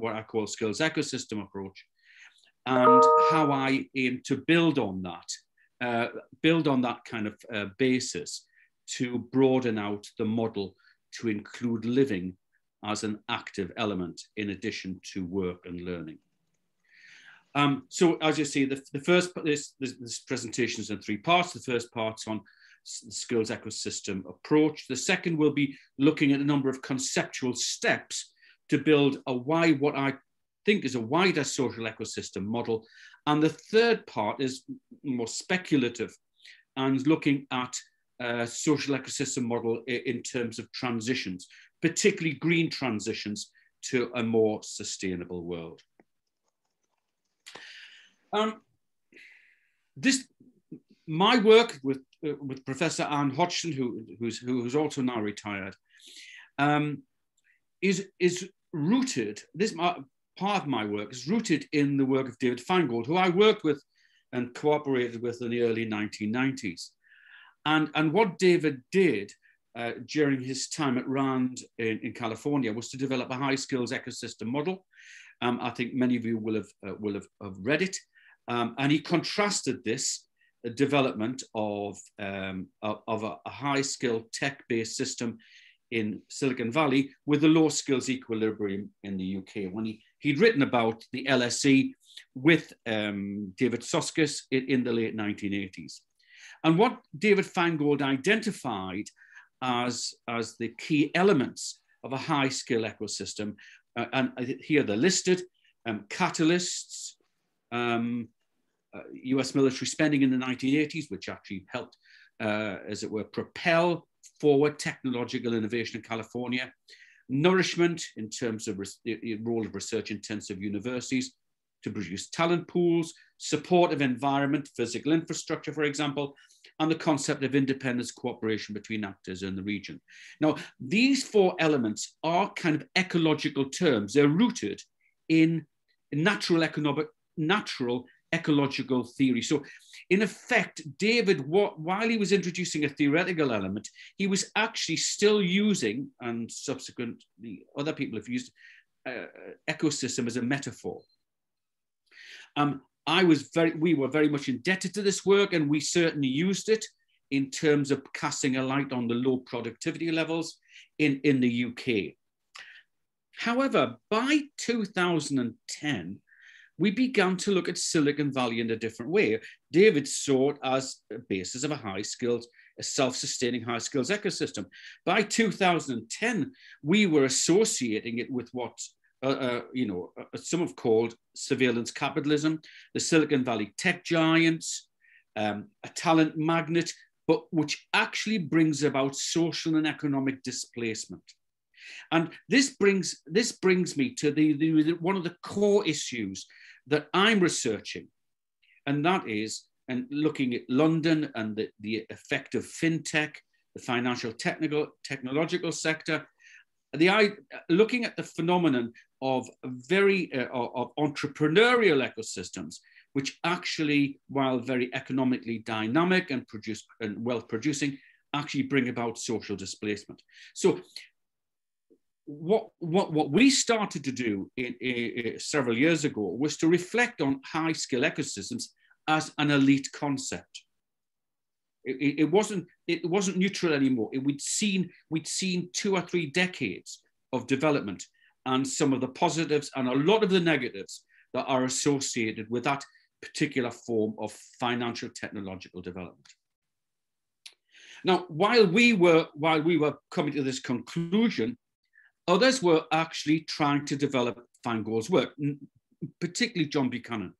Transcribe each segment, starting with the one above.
what I call skills ecosystem approach, and how I aim to build on that, uh, build on that kind of uh, basis to broaden out the model to include living as an active element in addition to work and learning. Um, so as you see, the, the first, this, this, this presentation is in three parts. The first part's on the skills ecosystem approach. The second will be looking at a number of conceptual steps to build a why, what I think is a wider social ecosystem model. And the third part is more speculative and looking at a social ecosystem model in terms of transitions, particularly green transitions to a more sustainable world. Um, this, my work with, uh, with Professor Anne Hodgson, who, who's, who's also now retired, um, is, is rooted, this part of my work is rooted in the work of David Finegold, who I worked with and cooperated with in the early 1990s. And, and what David did uh, during his time at RAND in, in, California was to develop a high skills ecosystem model. Um, I think many of you will have, uh, will have, have read it. Um, and he contrasted this development of, um, of, of, a, a high skill tech based system in Silicon Valley with the low skills equilibrium in the UK. When he, he'd written about the LSE with um, David Soskice in, in, the late 1980s. And what David Finegold identified as, as the key elements of a high skill ecosystem, uh, and here they're listed um, catalysts, um, uh, US military spending in the 1980s, which actually helped, uh, as it were, propel forward technological innovation in California, nourishment in terms of the role of research intensive universities to produce talent pools, supportive environment, physical infrastructure, for example, and the concept of independence cooperation between actors in the region. Now, these four elements are kind of ecological terms. They're rooted in natural economic, natural ecological theory. So, in effect, David, while he was introducing a theoretical element, he was actually still using, and subsequently other people have used, uh, ecosystem as a metaphor. Um, I was very, we were very much indebted to this work, and we certainly used it in terms of casting a light on the low productivity levels in, in the UK. However, by 2010, we began to look at Silicon Valley in a different way. David saw it as a basis of a high skilled, a self sustaining high skills ecosystem. By 2010, we were associating it with what uh, uh, you know, uh, some have called surveillance capitalism, the Silicon Valley tech giants, um, a talent magnet, but which actually brings about social and economic displacement. And this brings, this brings me to the, the, one of the core issues that I'm researching, and that is, and looking at London and the, the effect of fintech, the financial technical technological sector, the looking at the phenomenon of very uh, of entrepreneurial ecosystems, which actually, while very economically dynamic and produce and wealth producing, actually bring about social displacement. So what, what, what we started to do in, in, several years ago was to reflect on high skill ecosystems as an elite concept. It, it, wasn't, it wasn't neutral anymore. It, we'd, seen, we'd seen two or three decades of development and some of the positives and a lot of the negatives that are associated with that particular form of financial technological development. Now, while we were, while we were coming to this conclusion, Others were actually trying to develop Finegold's work, particularly John Buchanan.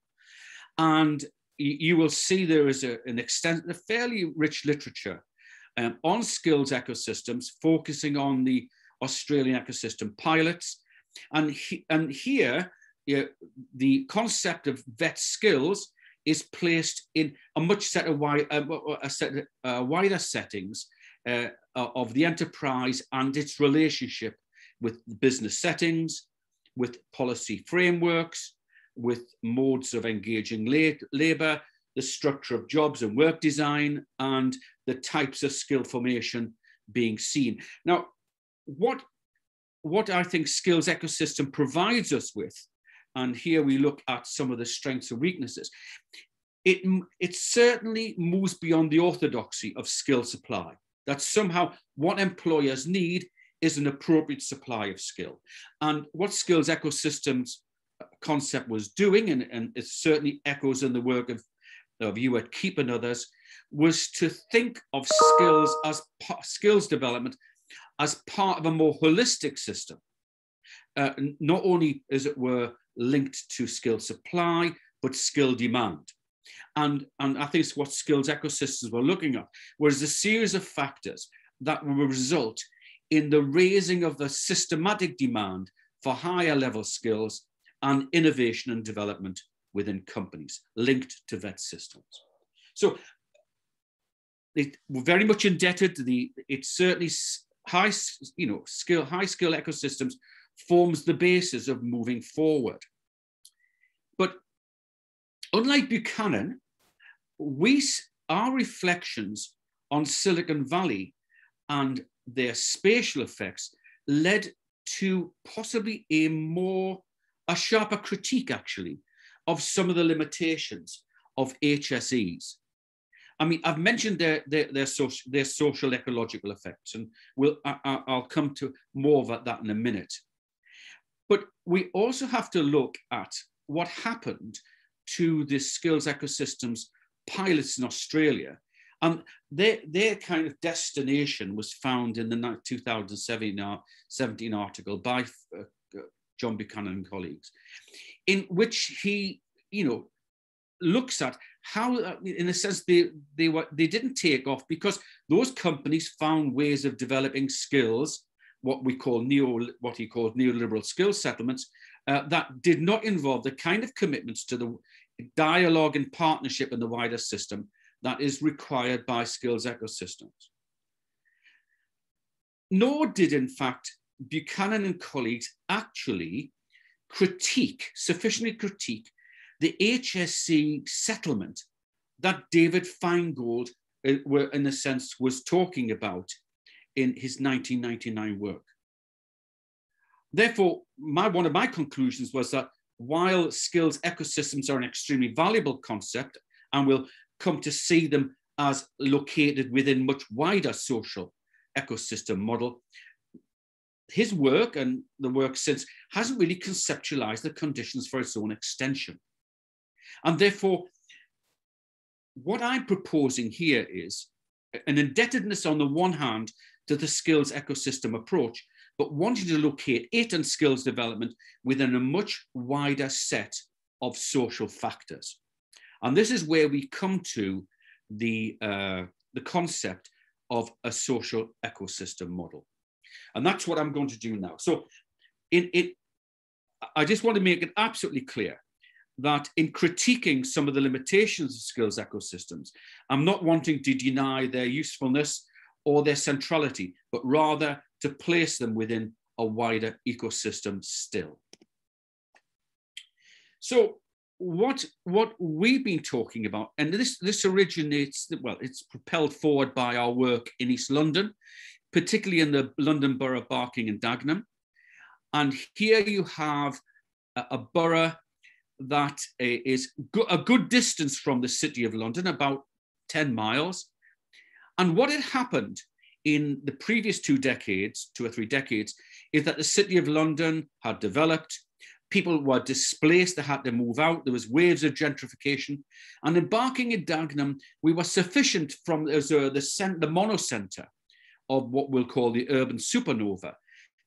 And you will see there is a, an extent, a fairly rich literature um, on skills ecosystems, focusing on the Australian ecosystem pilots. And, he, and here, the concept of vet skills is placed in a much set of wide, uh, a set, uh, wider settings uh, of the enterprise and its relationship with business settings, with policy frameworks, with modes of engaging labour, the structure of jobs and work design, and the types of skill formation being seen. Now, what what I think skills ecosystem provides us with, and here we look at some of the strengths and weaknesses, it, it certainly moves beyond the orthodoxy of skill supply, that somehow what employers need is an appropriate supply of skill. And what skills ecosystems concept was doing, and, and it certainly echoes in the work of, of Ewart Keep and others, was to think of skills as skills development as part of a more holistic system, uh, not only, as it were, linked to skill supply, but skill demand. And, and I think it's what skills ecosystems were looking at, was a series of factors that will result in the raising of the systematic demand for higher level skills and innovation and development within companies linked to vet systems. So we're very much indebted to the, it's certainly high, you know, skill, high skill ecosystems forms the basis of moving forward. But unlike Buchanan, we, our reflections on Silicon Valley and their spatial effects led to possibly a more, a sharper critique actually of some of the limitations of HSEs. I mean, I've mentioned their, their, their, social, their social ecological effects, and we'll, I, will come to more of that in a minute. But we also have to look at what happened to the skills ecosystems pilots in Australia and their, their kind of destination was found in the 2017 article by uh, John Buchanan and colleagues, in which he, you know, looks at how, uh, in a sense, they, they, were, they didn't take off because those companies found ways of developing skills, what we call neo, what he called neoliberal skills settlements, uh, that did not involve the kind of commitments to the dialogue and partnership in the wider system that is required by skills ecosystems. Nor did, in fact, Buchanan and colleagues actually critique, sufficiently critique, the HSE settlement that David Finegold, uh, in a sense, was talking about in his 1999 work. Therefore, my, one of my conclusions was that while skills ecosystems are an extremely valuable concept and will come to see them as located within much wider social ecosystem model. His work and the work since hasn't really conceptualized the conditions for its own extension. And therefore, what I'm proposing here is an indebtedness on the one hand to the skills ecosystem approach, but wanting to locate it and skills development within a much wider set of social factors. And this is where we come to the, uh, the concept of a social ecosystem model. And that's what I'm going to do now. So in, it, I just want to make it absolutely clear that in critiquing some of the limitations of skills ecosystems, I'm not wanting to deny their usefulness or their centrality, but rather to place them within a wider ecosystem still. So what what we've been talking about, and this this originates well, it's propelled forward by our work in East London, particularly in the London borough of Barking and Dagenham, and here you have a, a borough that is go a good distance from the city of London, about ten miles, and what had happened in the previous two decades, two or three decades, is that the city of London had developed people were displaced, they had to move out, there was waves of gentrification. And in Barking and Dagenham, we were sufficient from uh, the, cent- the monocenter of what we'll call the urban supernova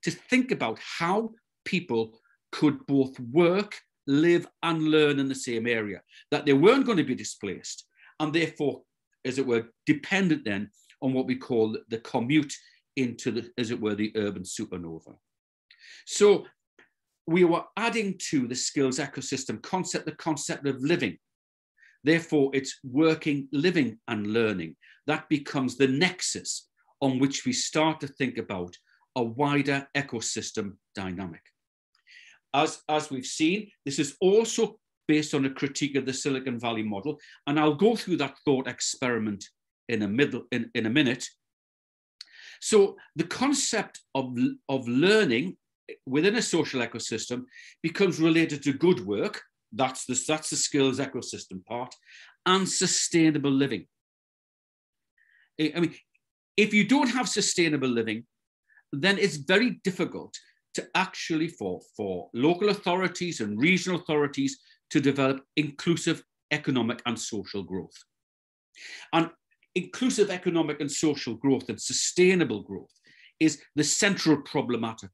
to think about how people could both work, live and learn in the same area, that they weren't going to be displaced and therefore, as it were, dependent then on what we call the commute into the, as it were, the urban supernova. So we were adding to the skills ecosystem concept, the concept of living. Therefore, it's working, living, and learning. That becomes the nexus on which we start to think about a wider ecosystem dynamic. As, as we've seen, this is also based on a critique of the Silicon Valley model, and I'll go through that thought experiment in a, middle, in, in a minute. So the concept of, of learning within a social ecosystem becomes related to good work. That's the, that's the skills ecosystem part and sustainable living. I mean, if you don't have sustainable living, then it's very difficult to actually for, for local authorities and regional authorities to develop inclusive economic and social growth. And inclusive economic and social growth and sustainable growth is the central problematic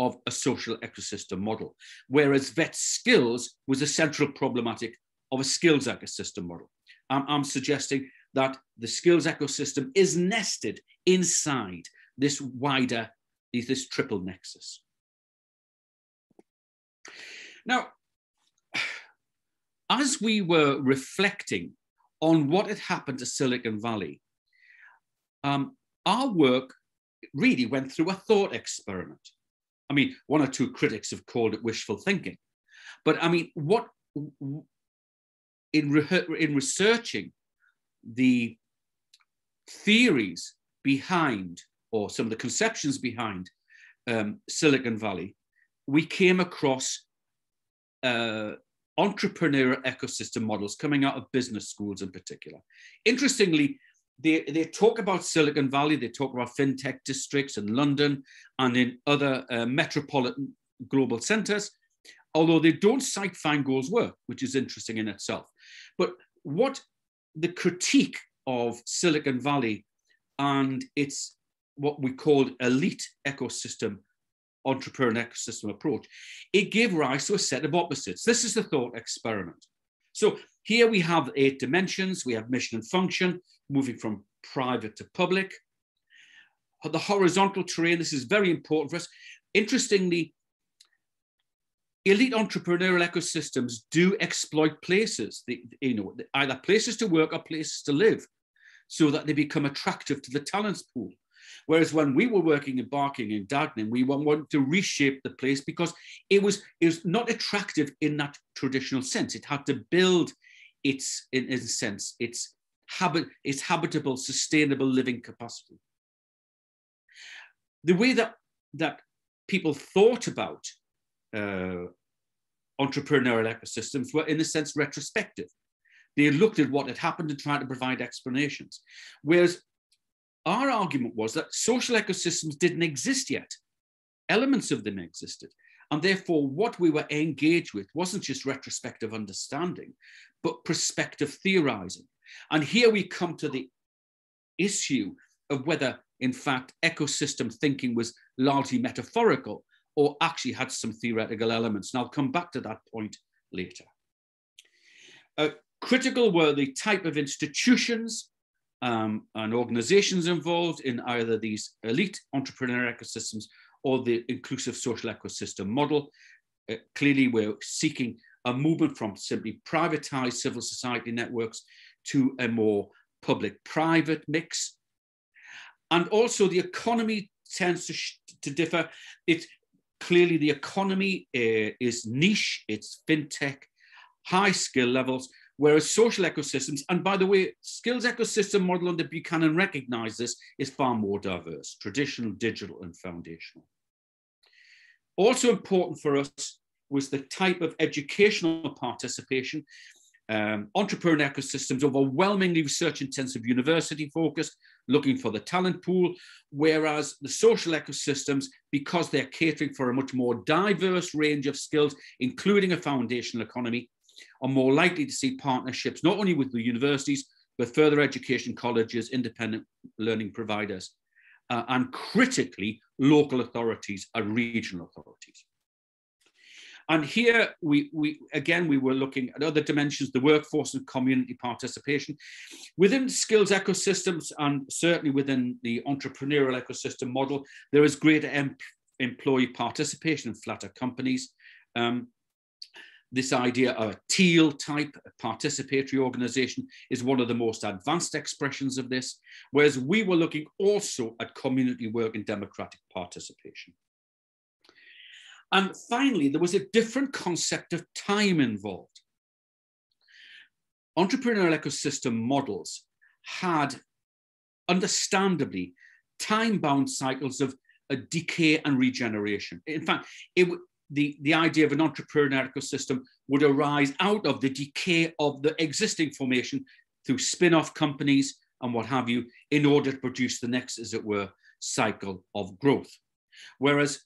of a social ecosystem model, whereas vet skills was a central problematic of a skills ecosystem model. I'm, I'm suggesting that the skills ecosystem is nested inside this wider, this triple nexus. Now, as we were reflecting on what had happened to Silicon Valley, um, our work really went through a thought experiment. I mean, one or two critics have called it wishful thinking. But I mean, what in, re in researching the theories behind, or some of the conceptions behind um, Silicon Valley, we came across uh, entrepreneurial ecosystem models coming out of business schools in particular. Interestingly, they, they talk about Silicon Valley, they talk about fintech districts in London and in other uh, metropolitan global centers, although they don't cite Finegold's work, which is interesting in itself. But what the critique of Silicon Valley and its what we call elite ecosystem entrepreneur ecosystem approach, it gave rise to a set of opposites. This is the thought experiment. So here we have eight dimensions. We have mission and function, moving from private to public. The horizontal terrain, this is very important for us. Interestingly, elite entrepreneurial ecosystems do exploit places, you know, either places to work or places to live, so that they become attractive to the talents pool. Whereas when we were working in Barking and Dagenham, we wanted to reshape the place because it was, it was not attractive in that traditional sense. It had to build its, in, in a sense, its, habit, its habitable, sustainable living capacity. The way that, that people thought about uh, entrepreneurial ecosystems were, in a sense, retrospective. They looked at what had happened and tried to provide explanations. Whereas our argument was that social ecosystems didn't exist yet. Elements of them existed. And therefore, what we were engaged with wasn't just retrospective understanding, but prospective theorizing. And here we come to the issue of whether, in fact, ecosystem thinking was largely metaphorical or actually had some theoretical elements. And I'll come back to that point later. Uh, critical were the type of institutions um, and organizations involved in either these elite entrepreneur ecosystems or the inclusive social ecosystem model. Uh, clearly, we're seeking a movement from simply privatized civil society networks to a more public private mix. And also, the economy tends to, to differ. It's clearly the economy uh, is niche, it's fintech, high skill levels, Whereas social ecosystems, and by the way, skills ecosystem model under Buchanan recognize this, is far more diverse, traditional, digital, and foundational. Also important for us was the type of educational participation. Um, entrepreneur ecosystems, overwhelmingly research intensive university focused, looking for the talent pool, whereas the social ecosystems, because they're catering for a much more diverse range of skills, including a foundational economy, are more likely to see partnerships not only with the universities, but further education colleges, independent learning providers, uh, and critically, local authorities and regional authorities. And here we, we again we were looking at other dimensions, the workforce and community participation. Within skills ecosystems and certainly within the entrepreneurial ecosystem model, there is greater em employee participation in flatter companies. Um, this idea of a teal type participatory organization is one of the most advanced expressions of this, whereas we were looking also at community work and democratic participation. And finally, there was a different concept of time involved. Entrepreneurial ecosystem models had, understandably, time-bound cycles of a decay and regeneration. In fact, it, the, the idea of an entrepreneurial ecosystem would arise out of the decay of the existing formation through spin-off companies and what have you, in order to produce the next, as it were, cycle of growth. Whereas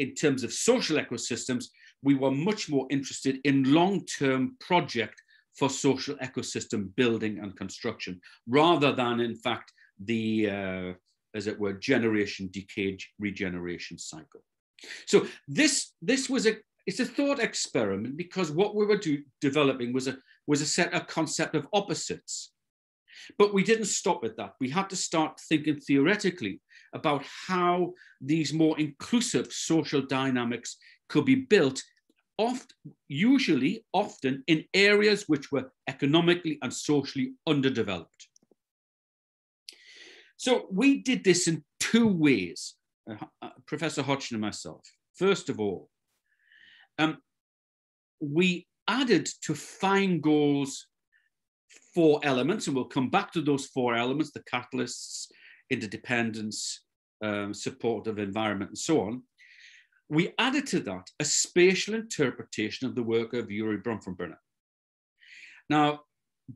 in terms of social ecosystems, we were much more interested in long-term project for social ecosystem building and construction, rather than, in fact, the, uh, as it were, generation decay regeneration cycle. So this, this was a, it's a thought experiment because what we were do, developing was a, was a set, a concept of opposites. But we didn't stop at that. We had to start thinking theoretically about how these more inclusive social dynamics could be built oft, usually often in areas which were economically and socially underdeveloped. So we did this in two ways, uh, uh, Professor Hodgson and myself. First of all, um, we added to Finegold's four elements, and we'll come back to those four elements, the catalysts, interdependence, um, support of environment, and so on we added to that a spatial interpretation of the work of Urie Bronfenbrenner. Now,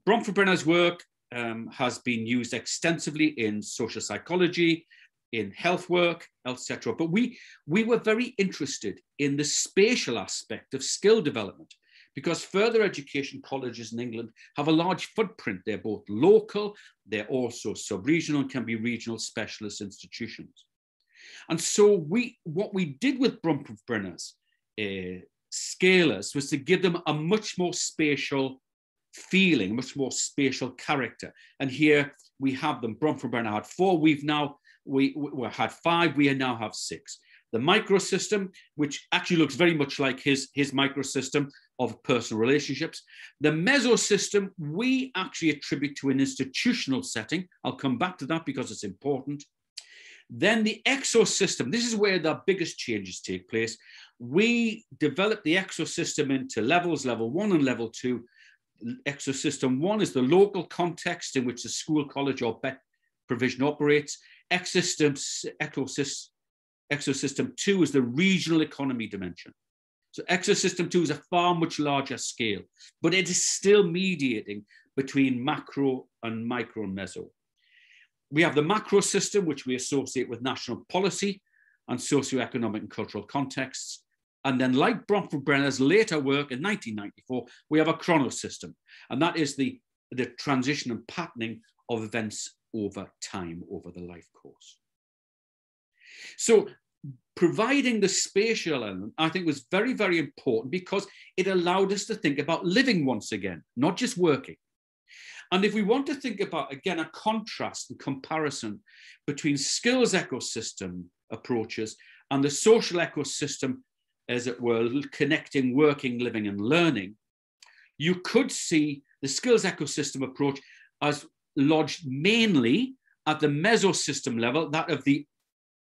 Bronfenbrenner's work um, has been used extensively in social psychology, in health work, etc. But we, we were very interested in the spatial aspect of skill development because further education colleges in England have a large footprint. They're both local, they're also sub-regional and can be regional specialist institutions. And so we, what we did with Bronfenbrenner's uh, scalars was to give them a much more spatial feeling, much more spatial character. And here we have them. Bronfenbrenner had four. We've now we, we had five. We now have six. The microsystem, which actually looks very much like his, his microsystem of personal relationships. The mesosystem, we actually attribute to an institutional setting. I'll come back to that because it's important. Then the exosystem, this is where the biggest changes take place. We develop the exosystem into levels, level one and level two. Exosystem one is the local context in which the school, college, or provision operates. Exosystem, exosystem two is the regional economy dimension. So exosystem two is a far much larger scale, but it is still mediating between macro and micro and meso we have the macro system, which we associate with national policy and socioeconomic and cultural contexts. And then, like Bronfenbrenner's later work in 1994, we have a chronos system, and that is the, the transition and patterning of events over time, over the life course. So, providing the spatial element, I think, was very, very important because it allowed us to think about living once again, not just working. And if we want to think about, again, a contrast and comparison between skills ecosystem approaches and the social ecosystem, as it were, connecting working, living, and learning, you could see the skills ecosystem approach as lodged mainly at the mesosystem level, that of the,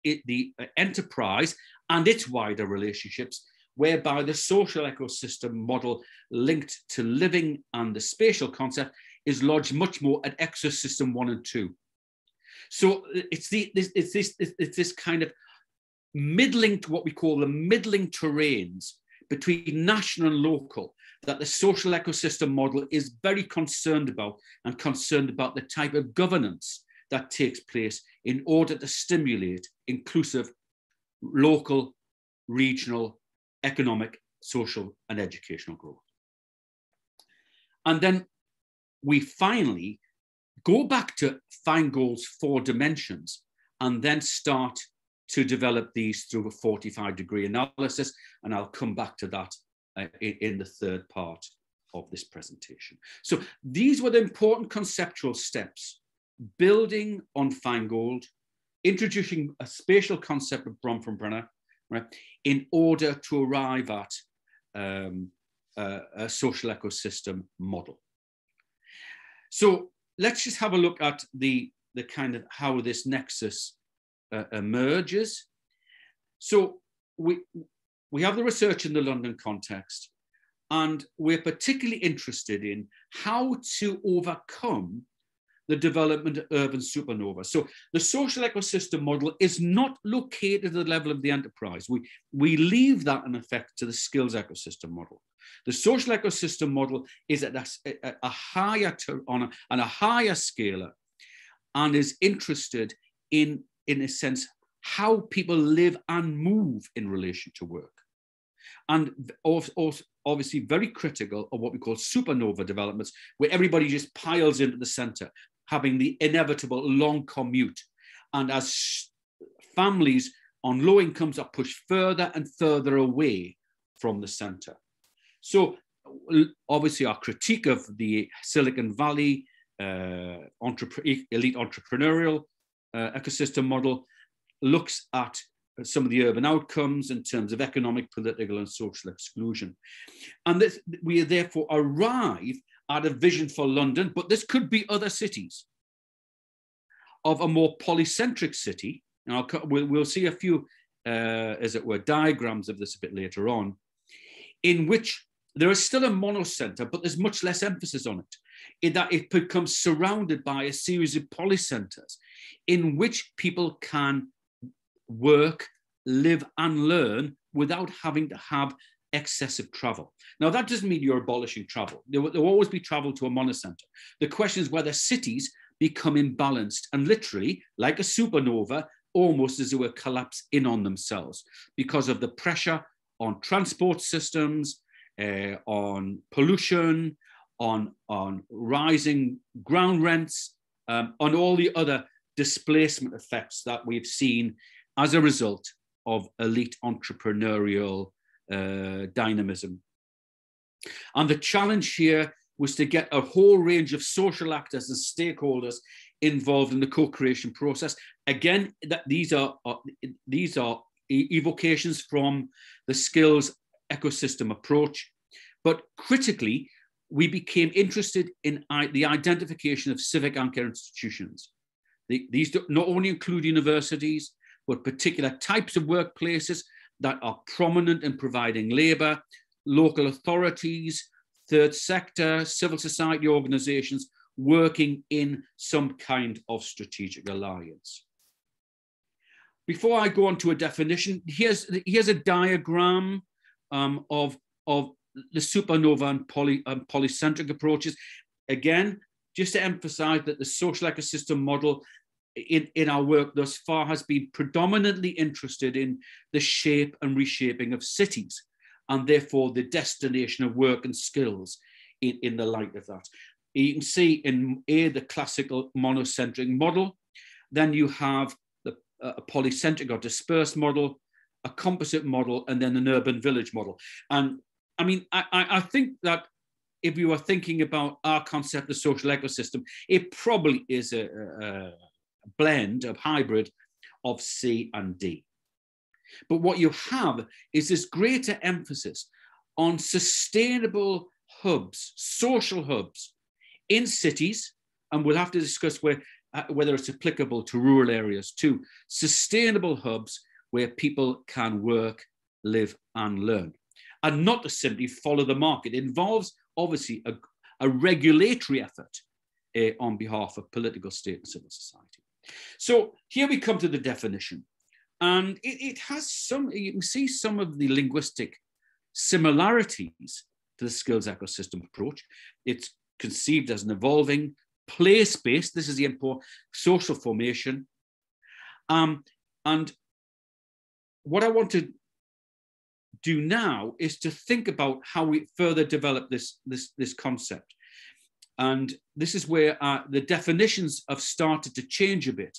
the uh, enterprise and its wider relationships, whereby the social ecosystem model linked to living and the spatial concept is lodged much more at exosystem one and two. So uh, it's, the, it's, this, it's this kind of middling to what we call the middling terrains between national and local that the social ecosystem model is very concerned about and concerned about the type of governance that takes place in order to stimulate inclusive local, regional, economic, social, and educational growth. And then we finally go back to Finegold's four dimensions and then start to develop these through a 45 degree analysis. And I'll come back to that uh, in, in the third part of this presentation. So these were the important conceptual steps, building on Finegold, introducing a spatial concept of Bronfenbrenner, right, in order to arrive at um, a, social ecosystem model. So let's just have a look at the, the kind of how this nexus uh, emerges. So we, we have the research in the London context, and we're particularly interested in how to overcome the development of urban supernova. So the social ecosystem model is not located at the level of the enterprise. We, we leave that in effect to the skills ecosystem model. The social ecosystem model is at a, a higher on a, on a higher scale and is interested in, in a sense, how people live and move in relation to work. And obviously very critical of what we call supernova developments, where everybody just piles into the center, having the inevitable long commute. And as families on low incomes are pushed further and further away from the center. So obviously our critique of the Silicon Valley uh, elite entrepreneurial uh, ecosystem model looks at some of the urban outcomes in terms of economic, political, and social exclusion. And this, we therefore arrive at a vision for London, but this could be other cities, of a more polycentric city. And we'll, we'll, see a few, uh, as it were, diagrams of this a bit later on, in which there is still a monocentre, but there's much less emphasis on it, in that it becomes surrounded by a series of polycentres in which people can work, live, and learn without having to have excessive travel. Now, that doesn't mean you're abolishing travel. There will, there will always be travel to a monocenter. The question is whether cities become imbalanced and literally, like a supernova, almost as it were collapse in on themselves because of the pressure on transport systems, uh, on pollution, on, on rising ground rents, um, on all the other displacement effects that we've seen as a result of elite entrepreneurial uh, dynamism. And the challenge here was to get a whole range of social actors and stakeholders involved in the co-creation process. Again, that these are, are these are evocations from the skills ecosystem approach, but critically, we became interested in the identification of civic anchor institutions. The, these not only include universities, but particular types of workplaces that are prominent in providing labour, local authorities, third sector, civil society organisations working in some kind of strategic alliance. Before I go on to a definition, here's, here's a diagram um, of, of the supernova and, poly, and polycentric approaches. Again, just to emphasize that the social ecosystem model in, in our work thus far has been predominantly interested in the shape and reshaping of cities and therefore the destination of work and skills in, in the light of that. You can see in A, the classical monocentric model, then you have the, uh, a polycentric or dispersed model, a composite model, and then an urban village model. And I mean, I, I think that if you are thinking about our concept of social ecosystem, it probably is a, a, blend of hybrid of C and D. But what you have is this greater emphasis on sustainable hubs, social hubs in cities, and we'll have to discuss where, uh, whether it's applicable to rural areas too, sustainable hubs where people can work, live, and learn. And not to simply follow the market. It involves, obviously, a, a regulatory effort uh, on behalf of political state and civil society. So here we come to the definition. And it, it has some, you can see some of the linguistic similarities to the skills ecosystem approach. It's conceived as an evolving, place-based, this is the important, social formation. Um, and what I want to do now is to think about how we further develop this, this, this concept. And this is where uh, the definitions have started to change a bit.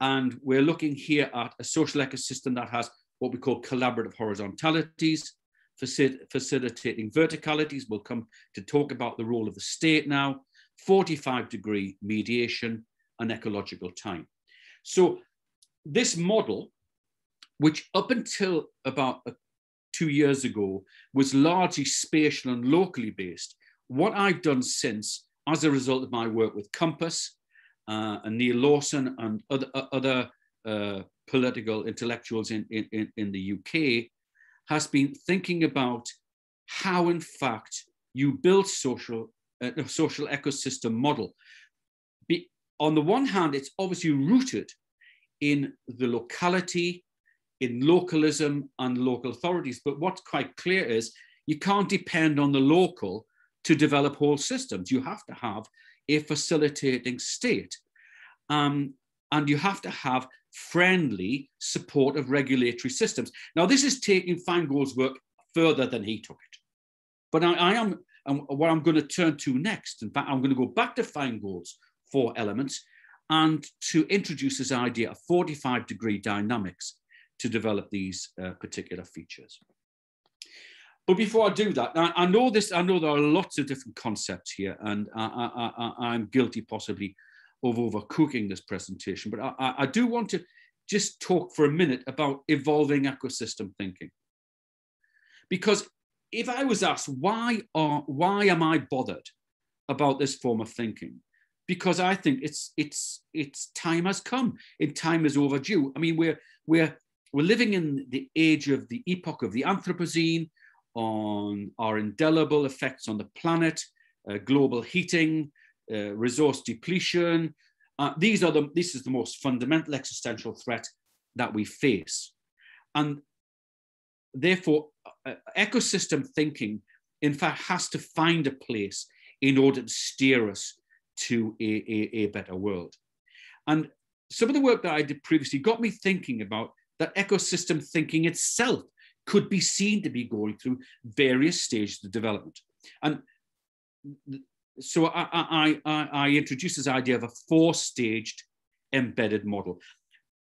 And we're looking here at a social ecosystem that has what we call collaborative horizontalities, facilitating verticalities. We'll come to talk about the role of the state now, 45 degree mediation and ecological time. So this model, which up until about uh, two years ago was largely spatial and locally based, what I've done since, as a result of my work with Compass uh, and Neil Lawson and other, uh, other uh, political intellectuals in, in, in the UK, has been thinking about how, in fact, you build social, uh, a social ecosystem model. Be, on the one hand, it's obviously rooted in the locality, in localism and local authorities. But what's quite clear is you can't depend on the local to develop whole systems. You have to have a facilitating state. Um, and you have to have friendly, supportive regulatory systems. Now, this is taking Finegold's work further than he took it. But I, I am, and what I'm going to turn to next, in fact, I'm going to go back to Finegold's four elements and to introduce this idea of 45 degree dynamics to develop these uh, particular features. But before I do that, I, I, know this. I know there are lots of different concepts here, and I, am guilty possibly of overcooking this presentation. But I, I do want to just talk for a minute about evolving ecosystem thinking, because if I was asked why are why am I bothered about this form of thinking, because I think it's it's it's time has come. and time is overdue. I mean, we're we're we're living in the age of the epoch of the Anthropocene on our indelible effects on the planet, uh, global heating, uh, resource depletion. Uh, these are the, this is the most fundamental existential threat that we face. And therefore, uh, ecosystem thinking, in fact, has to find a place in order to steer us to a, a, a better world. And some of the work that I did previously got me thinking about that ecosystem thinking itself could be seen to be going through various stages of development. And so I, I, I, I introduced this idea of a four-staged embedded model.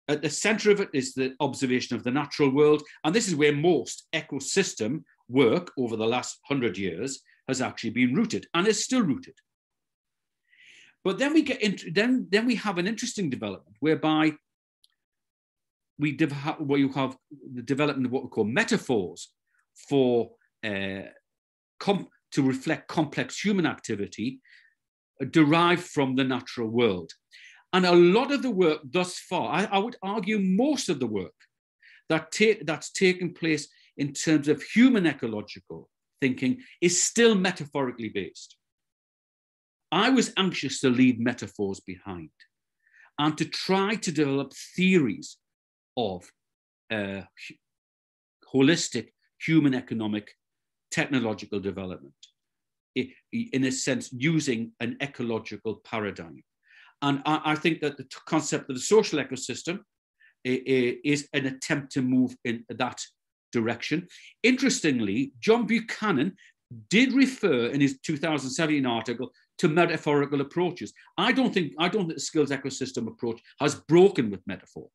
At the center of it is the observation of the natural world. And this is where most ecosystem work over the last hundred years has actually been rooted and is still rooted. But then we get into, then, then we have an interesting development whereby we where you have the development of what we call metaphors for uh, to reflect complex human activity uh, derived from the natural world. And a lot of the work thus far, I, I would argue most of the work that ta- that's taken place in terms of human ecological thinking is still metaphorically based. I was anxious to leave metaphors behind and to try to develop theories of uh, holistic human economic technological development, in a sense, using an ecological paradigm. And I, I think that the concept of the social ecosystem is an attempt to move in that direction. Interestingly, John Buchanan did refer in his 2017 article to metaphorical approaches. I don't think I don't think the skills ecosystem approach has broken with metaphor.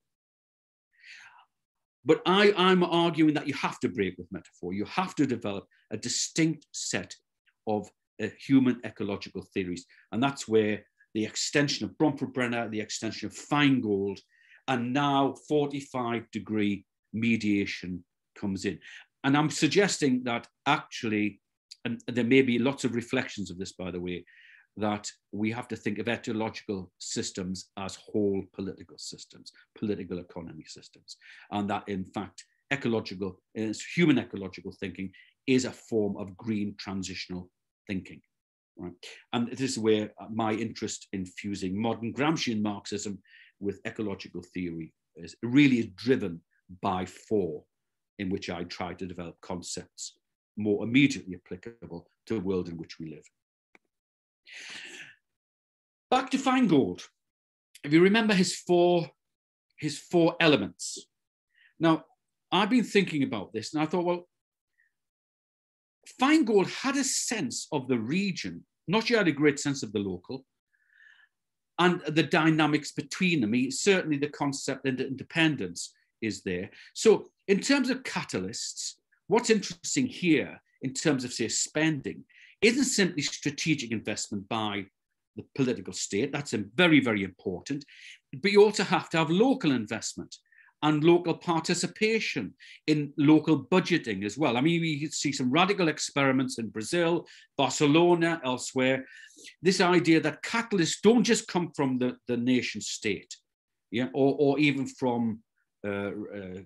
But I, I'm arguing that you have to break with metaphor. You have to develop a distinct set of uh, human ecological theories. And that's where the extension of Bronfenbrenner, the extension of Finegold, and now 45 degree mediation comes in. And I'm suggesting that actually, and there may be lots of reflections of this, by the way, that we have to think of ecological systems as whole political systems, political economy systems, and that in fact, ecological, uh, human ecological thinking is a form of green transitional thinking. Right? And this is where uh, my interest in fusing modern Gramscian Marxism with ecological theory is really is driven by four, in which I try to develop concepts more immediately applicable to the world in which we live. Back to Finegold. If you remember his four, his four elements. Now, I've been thinking about this and I thought, well, Finegold had a sense of the region, not yet a great sense of the local, and the dynamics between them. He, certainly the concept of independence is there. So in terms of catalysts, what's interesting here in terms of, say, spending isn't simply strategic investment by the political state. That's a very, very important. But you also have to have local investment and local participation in local budgeting as well. I mean, we see some radical experiments in Brazil, Barcelona, elsewhere. This idea that catalysts don't just come from the, the nation state, yeah, or, or even from uh, uh,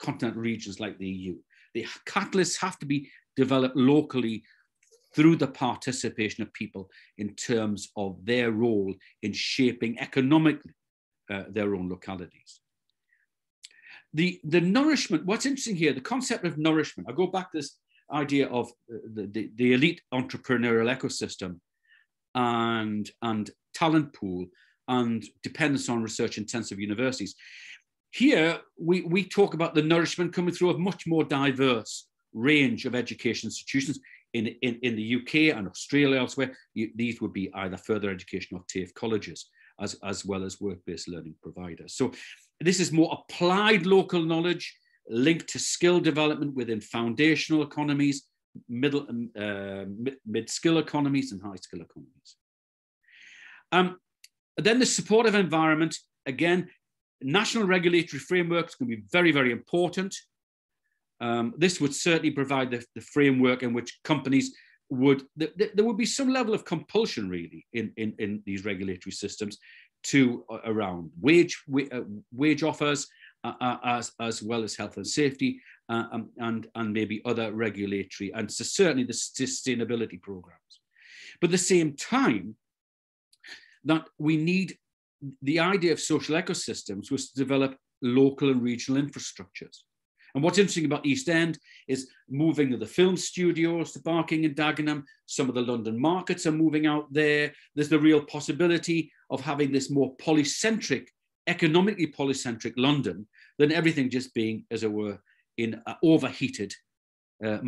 continental regions like the EU. The catalysts have to be developed locally through the participation of people in terms of their role in shaping economically uh, their own localities. The, the nourishment, what's interesting here, the concept of nourishment, I go back to this idea of uh, the, the, the elite entrepreneurial ecosystem and, and talent pool and dependence on research intensive universities. Here, we, we talk about the nourishment coming through a much more diverse range of education institutions in, in, in the UK and Australia elsewhere. You, these would be either further education or TAFE colleges, as, as well as work-based learning providers. So this is more applied local knowledge linked to skill development within foundational economies, middle, uh, mid-skill economies and high-skill economies. Um, then the supportive environment, again, national regulatory frameworks can be very, very important. Um, this would certainly provide the, the, framework in which companies would, th th there would be some level of compulsion really in, in, in these regulatory systems to uh, around wage, uh, wage offers, uh, uh, as, as well as health and safety uh, um, and, and maybe other regulatory and so certainly the sustainability programs. But at the same time, that we need the idea of social ecosystems was to develop local and regional infrastructures. And what's interesting about East End is moving of the film studios to Barking and Dagenham. Some of the London markets are moving out there. There's the real possibility of having this more polycentric, economically polycentric London than everything just being, as it were, in an overheated uh.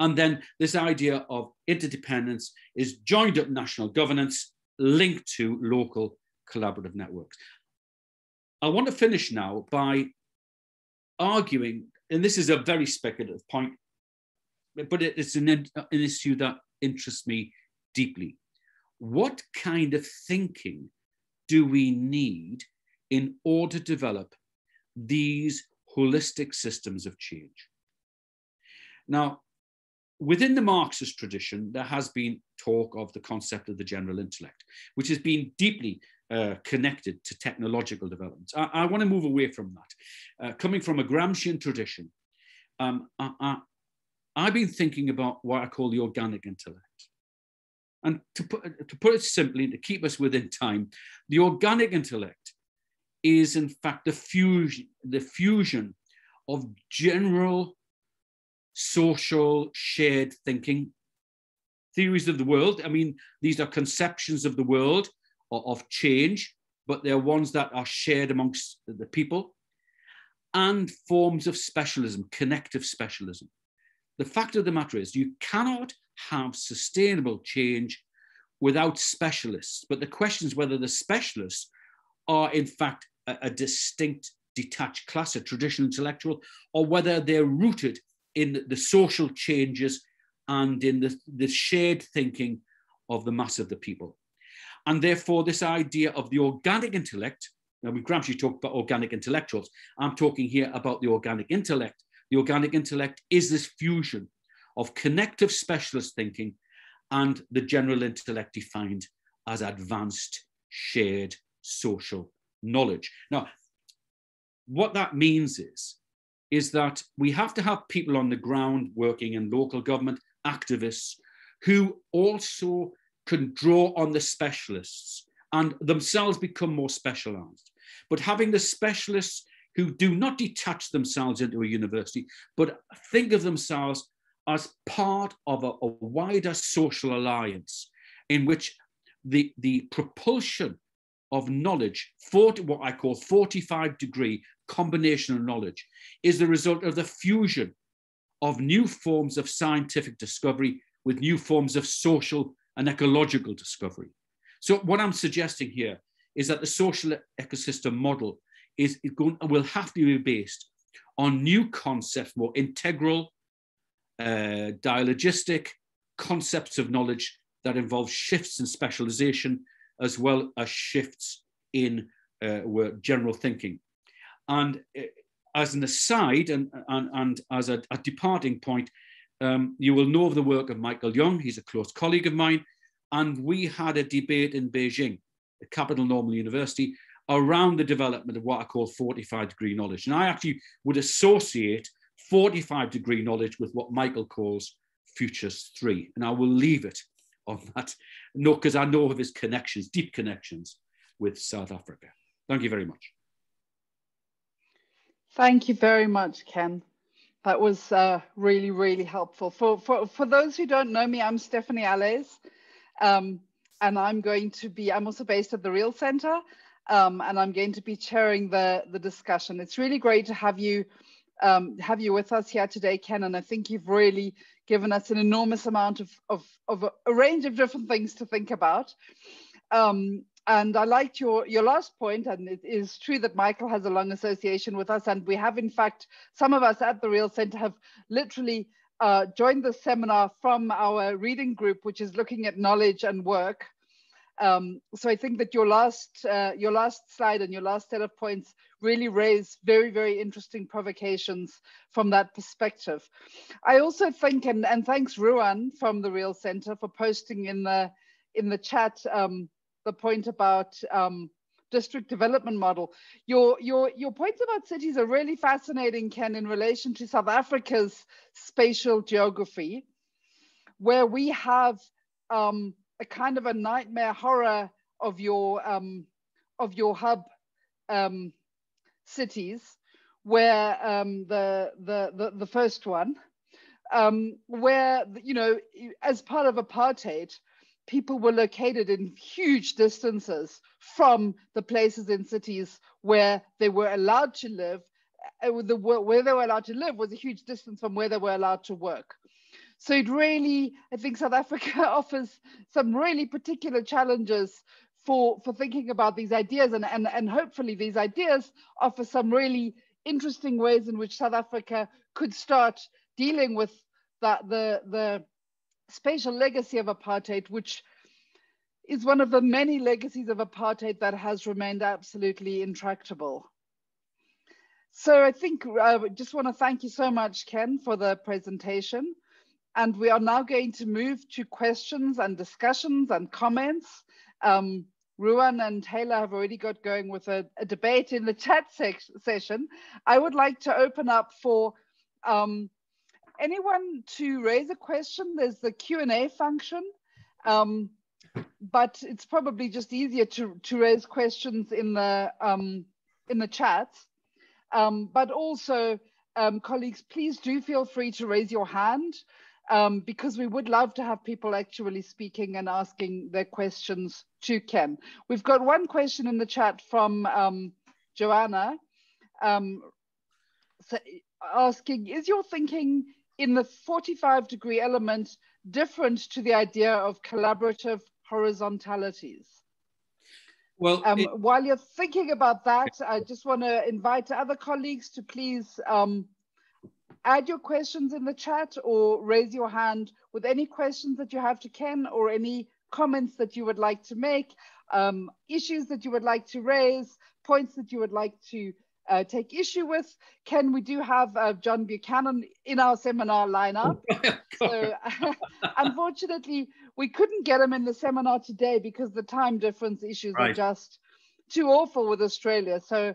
And then this idea of interdependence is joined up national governance linked to local collaborative networks. I want to finish now by arguing, and this is a very speculative point, but it's an, an issue that interests me deeply. What kind of thinking do we need in order to develop these holistic systems of change? Now, within the Marxist tradition, there has been talk of the concept of the general intellect, which has been deeply uh, connected to technological developments. I, I want to move away from that. Uh, coming from a Gramscian tradition, um, I, have been thinking about what I call the organic intellect. And to put, to put it simply, to keep us within time, the organic intellect is in fact the fusion, the fusion of general social shared thinking theories of the world. I mean, these are conceptions of the world of change, but they're ones that are shared amongst the people, and forms of specialism, connective specialism. The fact of the matter is, you cannot have sustainable change without specialists. But the question is whether the specialists are, in fact, a, a distinct, detached class, a traditional intellectual, or whether they're rooted in the social changes and in the, the shared thinking of the mass of the people. And therefore, this idea of the organic intellect, now we Gramsci talked about organic intellectuals, I'm talking here about the organic intellect. The organic intellect is this fusion of connective specialist thinking and the general intellect defined as advanced shared social knowledge. Now, what that means is is that we have to have people on the ground working in local government, activists, who also can draw on the specialists and themselves become more specialized. But having the specialists who do not detach themselves into a university, but think of themselves as part of a, a wider social alliance in which the, the propulsion of knowledge, 40, what I call 45 degree combination of knowledge, is the result of the fusion of new forms of scientific discovery with new forms of social and ecological discovery. So what I'm suggesting here is that the social ecosystem model is, going, will have to be based on new concepts, more integral, uh, dialogistic concepts of knowledge that involve shifts in specialization as well as shifts in uh, general thinking. And uh, as an aside and, and, and as a, a departing point, um, you will know of the work of Michael Young. He's a close colleague of mine. And we had a debate in Beijing, the Capital Normal University, around the development of what I call 45 degree knowledge. And I actually would associate 45 degree knowledge with what Michael calls Futures 3. And I will leave it on that because I know of his connections, deep connections with South Africa. Thank you very much. Thank you very much, Ken. That was uh, really, really helpful. For, for, for those who don't know me, I'm Stephanie Allais, um, and I'm going to be, I'm also based at the Real Center, um, and I'm going to be chairing the, the discussion. It's really great to have you um, have you with us here today, Ken, and I think you've really given us an enormous amount of, of, of a, a range of different things to think about. Um, and I liked your, your last point, and it is true that Michael has a long association with us, and we have, in fact, some of us at the Real Center have literally uh, joined the seminar from our reading group, which is looking at knowledge and work. Um, so I think that your last uh, your last slide and your last set of points really raise very very interesting provocations from that perspective. I also think and and thanks Ruan from the Real Center for posting in the in the chat um, the point about um, district development model. Your, your, your points about cities are really fascinating, Ken, in relation to South Africa's spatial geography, where we have um, a kind of a nightmare horror of your, um, of your hub um, cities, where um, the, the, the, the, first one, um, where, you know, as part of apartheid, people were located in huge distances from the places in cities where they were allowed to live. Uh, the, where they were allowed to live was a huge distance from where they were allowed to work. So it really, I think South Africa offers some really particular challenges for, for thinking about these ideas and, and, and hopefully these ideas offer some really interesting ways in which South Africa could start dealing with that, the, the, spatial legacy of apartheid, which is one of the many legacies of apartheid that has remained absolutely intractable. So I think I uh, just want to thank you so much, Ken, for the presentation. And we are now going to move to questions and discussions and comments. Um, Ruan and Taylor have already got going with a, a debate in the chat session. I would like to open up for um, anyone to raise a question, there's the Q&A function, um, but it's probably just easier to, to raise questions in the, um, in the chat. Um, but also, um, colleagues, please do feel free to raise your hand um, because we would love to have people actually speaking and asking their questions to Ken. We've got one question in the chat from um, Joanna so asking, is your thinking in the 45 degree element different to the idea of collaborative horizontalities? Well, um, it, while you're thinking about that, I just want to invite other colleagues to please um, add your questions in the chat or raise your hand with any questions that you have to Ken or any comments that you would like to make, um, issues that you would like to raise, points that you would like to uh, take issue with. Ken, we do have uh, John Buchanan in our seminar lineup. so unfortunately, we couldn't get him in the seminar today because the time difference issues right. are just too awful with Australia. So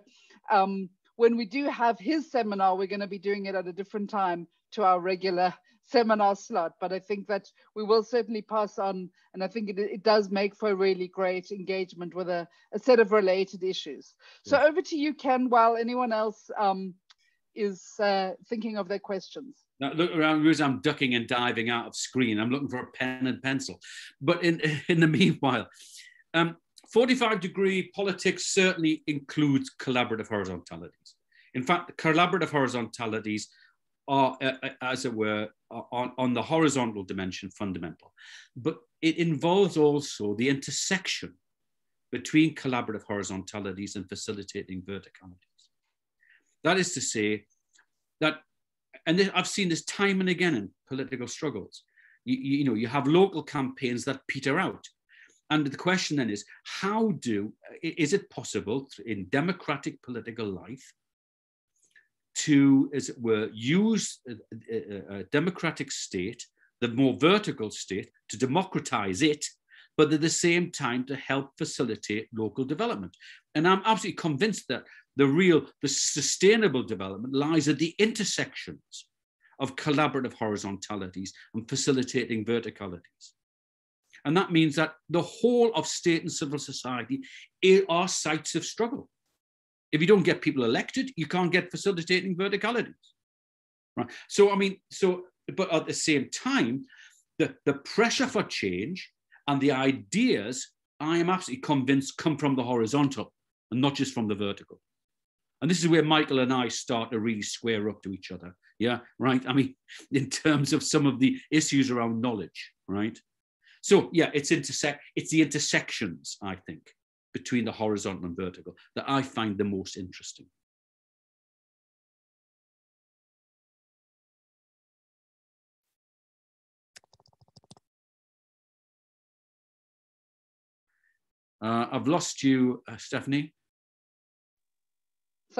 um, when we do have his seminar, we're going to be doing it at a different time to our regular seminar slot. But I think that we will certainly pass on, and I think it, it does make for a really great engagement with a, a set of related issues. So yeah. over to you, Ken, while anyone else um, is uh, thinking of their questions. Now, look around as I'm ducking and diving out of screen. I'm looking for a pen and pencil. But in, in the meanwhile, um, 45 degree politics certainly includes collaborative horizontalities. In fact, collaborative horizontalities are, uh, uh, as it were, on, on the horizontal dimension fundamental. But it involves also the intersection between collaborative horizontalities and facilitating verticalities. That is to say, that, and I've seen this time and again in political struggles. You, you, know, you have local campaigns that peter out. And the question then is, how do, is it possible in democratic political life to, as it were, use a, a, a democratic state, the more vertical state, to democratize it, but at the same time to help facilitate local development. And I'm absolutely convinced that the real, the sustainable development lies at the intersections of collaborative horizontalities and facilitating verticalities. And that means that the whole of state and civil society eh, are sites of struggle. If you don't get people elected, you can't get facilitating verticalities. Right. So, I mean, so, but at the same time, the, the pressure for change and the ideas, I am absolutely convinced, come from the horizontal and not just from the vertical. And this is where Michael and I start to really square up to each other. Yeah, right. I mean, in terms of some of the issues around knowledge, right? So yeah, it's intersect. It's the intersections, I think, between the horizontal and vertical that I find the most interesting. Uh, I've lost you, uh, Stephanie.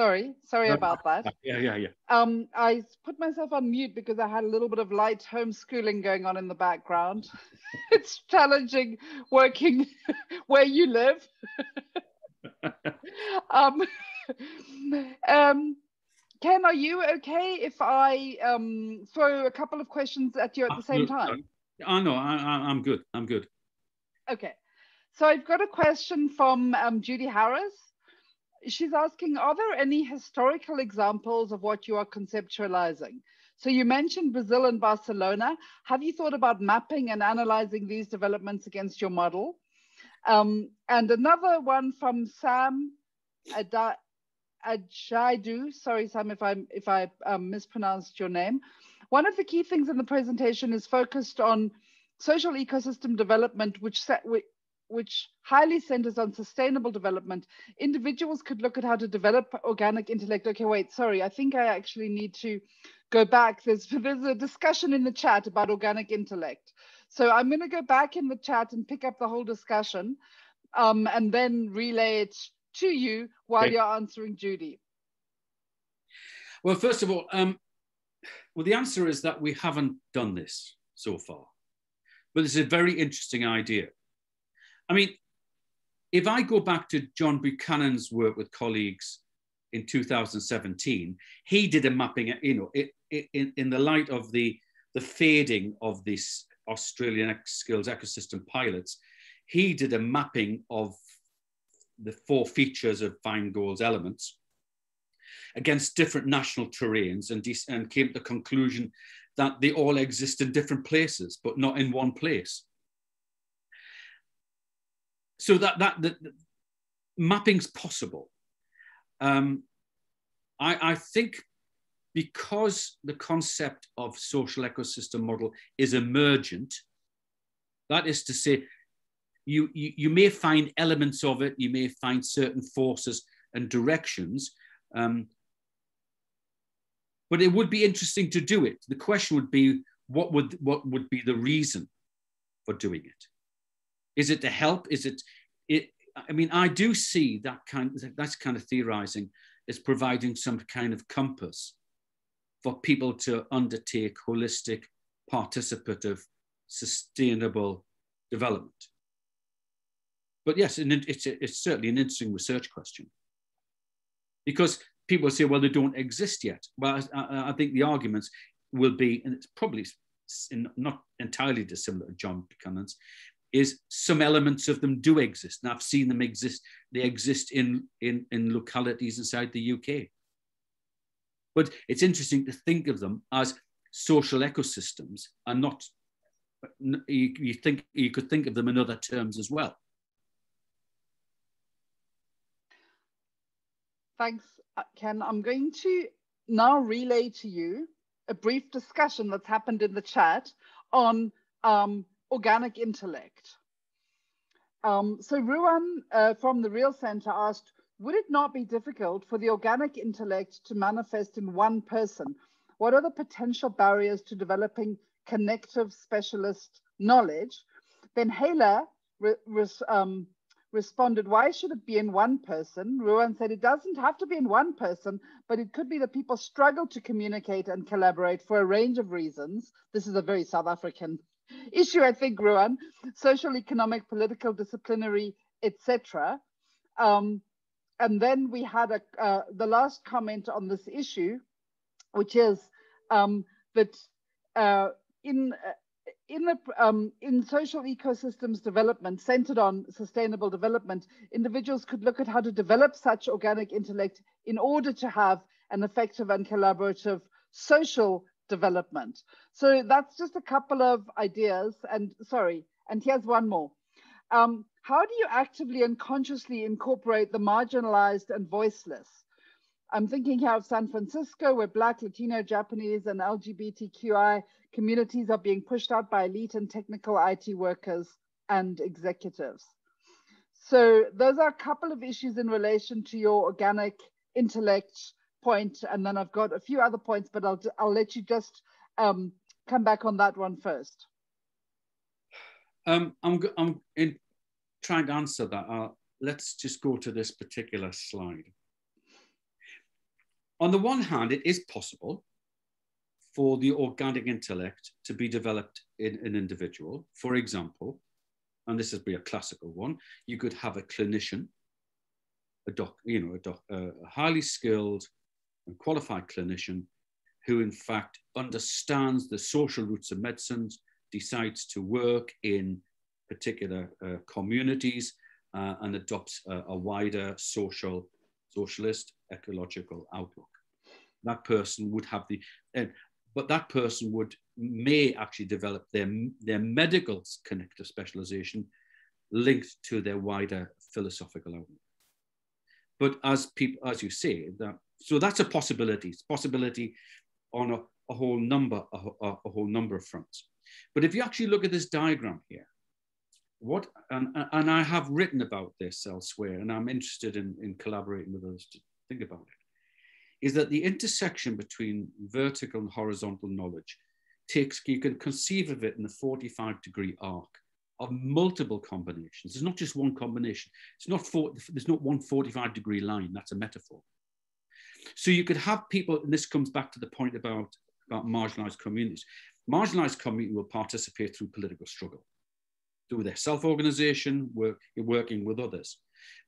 Sorry, sorry about that. Yeah, yeah, yeah. Um, I put myself on mute because I had a little bit of light homeschooling going on in the background. it's challenging working where you live. um, um, Ken, are you okay if I um, throw a couple of questions at you at the same time? I know, I, I'm good. I'm good. Okay. So I've got a question from um, Judy Harris she's asking, are there any historical examples of what you are conceptualizing? So you mentioned Brazil and Barcelona. Have you thought about mapping and analyzing these developments against your model? Um, and another one from Sam Ajaidu. Sorry, Sam, if I if I um, mispronounced your name. One of the key things in the presentation is focused on social ecosystem development, which set, which highly centers on sustainable development, individuals could look at how to develop organic intellect. Okay, wait, sorry, I think I actually need to go back. There's, there's a discussion in the chat about organic intellect. So I'm going to go back in the chat and pick up the whole discussion um, and then relay it to you while okay. you're answering Judy. Well, first of all, um, well, the answer is that we haven't done this so far, but it's a very interesting idea. I mean, if I go back to John Buchanan's work with colleagues in 2017, he did a mapping, you know, it, it, in, in the light of the, the fading of this Australian skills ecosystem pilots, he did a mapping of the four features of Finegold's elements against different national terrains and, and came to the conclusion that they all exist in different places, but not in one place so that that the, the mapping's possible. Um, I, I think because the concept of social ecosystem model is emergent, that is to say, you, you, you may find elements of it, you may find certain forces and directions, um, but it would be interesting to do it. The question would be, what would, what would be the reason for doing it? Is it to help? Is it, it I mean, I do see that kind, that's kind of theorizing is providing some kind of compass for people to undertake holistic, participative, sustainable development. But yes, it's, it's certainly an interesting research question. Because people say, well, they don't exist yet. Well, I, I think the arguments will be, and it's probably not entirely dissimilar to John Buchanan's, is some elements of them do exist. And I've seen them exist. They exist in, in, in localities inside the UK. But it's interesting to think of them as social ecosystems and not, you, you think you could think of them in other terms as well. Thanks, uh, Ken. I'm going to now relay to you a brief discussion that's happened in the chat on um, organic intellect. Um, so Ruan uh, from the Real Center asked, would it not be difficult for the organic intellect to manifest in one person? What are the potential barriers to developing connective specialist knowledge? Then Hala re res um, responded, why should it be in one person? Ruan said, it doesn't have to be in one person, but it could be that people struggle to communicate and collaborate for a range of reasons. This is a very South African issue, I think, Ruan, social, economic, political, disciplinary, etc. Um, and then we had a, uh, the last comment on this issue, which is um, that uh, in uh, in the um, in social ecosystems development centered on sustainable development, individuals could look at how to develop such organic intellect in order to have an effective and collaborative social development. So that's just a couple of ideas. And sorry, and here's one more. Um, how do you actively and consciously incorporate the marginalized and voiceless? I'm thinking here of San Francisco, where Black, Latino, Japanese, and LGBTQI communities are being pushed out by elite and technical IT workers and executives. So those are a couple of issues in relation to your organic intellect point, and then I've got a few other points, but I'll I'll let you just um, come back on that one first. Um, I'm I'm in trying to answer that. Uh, let's just go to this particular slide. On the one hand, it is possible for the organic intellect to be developed in an individual. For example, and this would be a classical one, you could have a clinician, a doc, you know, a, doc, a highly skilled and qualified clinician who in fact understands the social roots of medicines, decides to work in particular uh, communities uh, and adopts a, a, wider social, socialist, ecological outlook. That person would have the, uh, but that person would may actually develop their, their medical connective specialization linked to their wider philosophical outlook. But as people, as you say, that so that's a possibility. It's a possibility on a, a whole number, a, a, whole number of fronts. But if you actually look at this diagram here, what and, and I have written about this elsewhere, and I'm interested in, in collaborating with others to think about it, is that the intersection between vertical and horizontal knowledge takes, you can conceive of it in a 45 degree arc of multiple combinations. There's not just one combination. It's not four, there's not one 45 degree line, that's a metaphor. So you could have people, and this comes back to the point about, about marginalized communities. Marginalized communities will participate through political struggle, through their self-organization, work, working with others.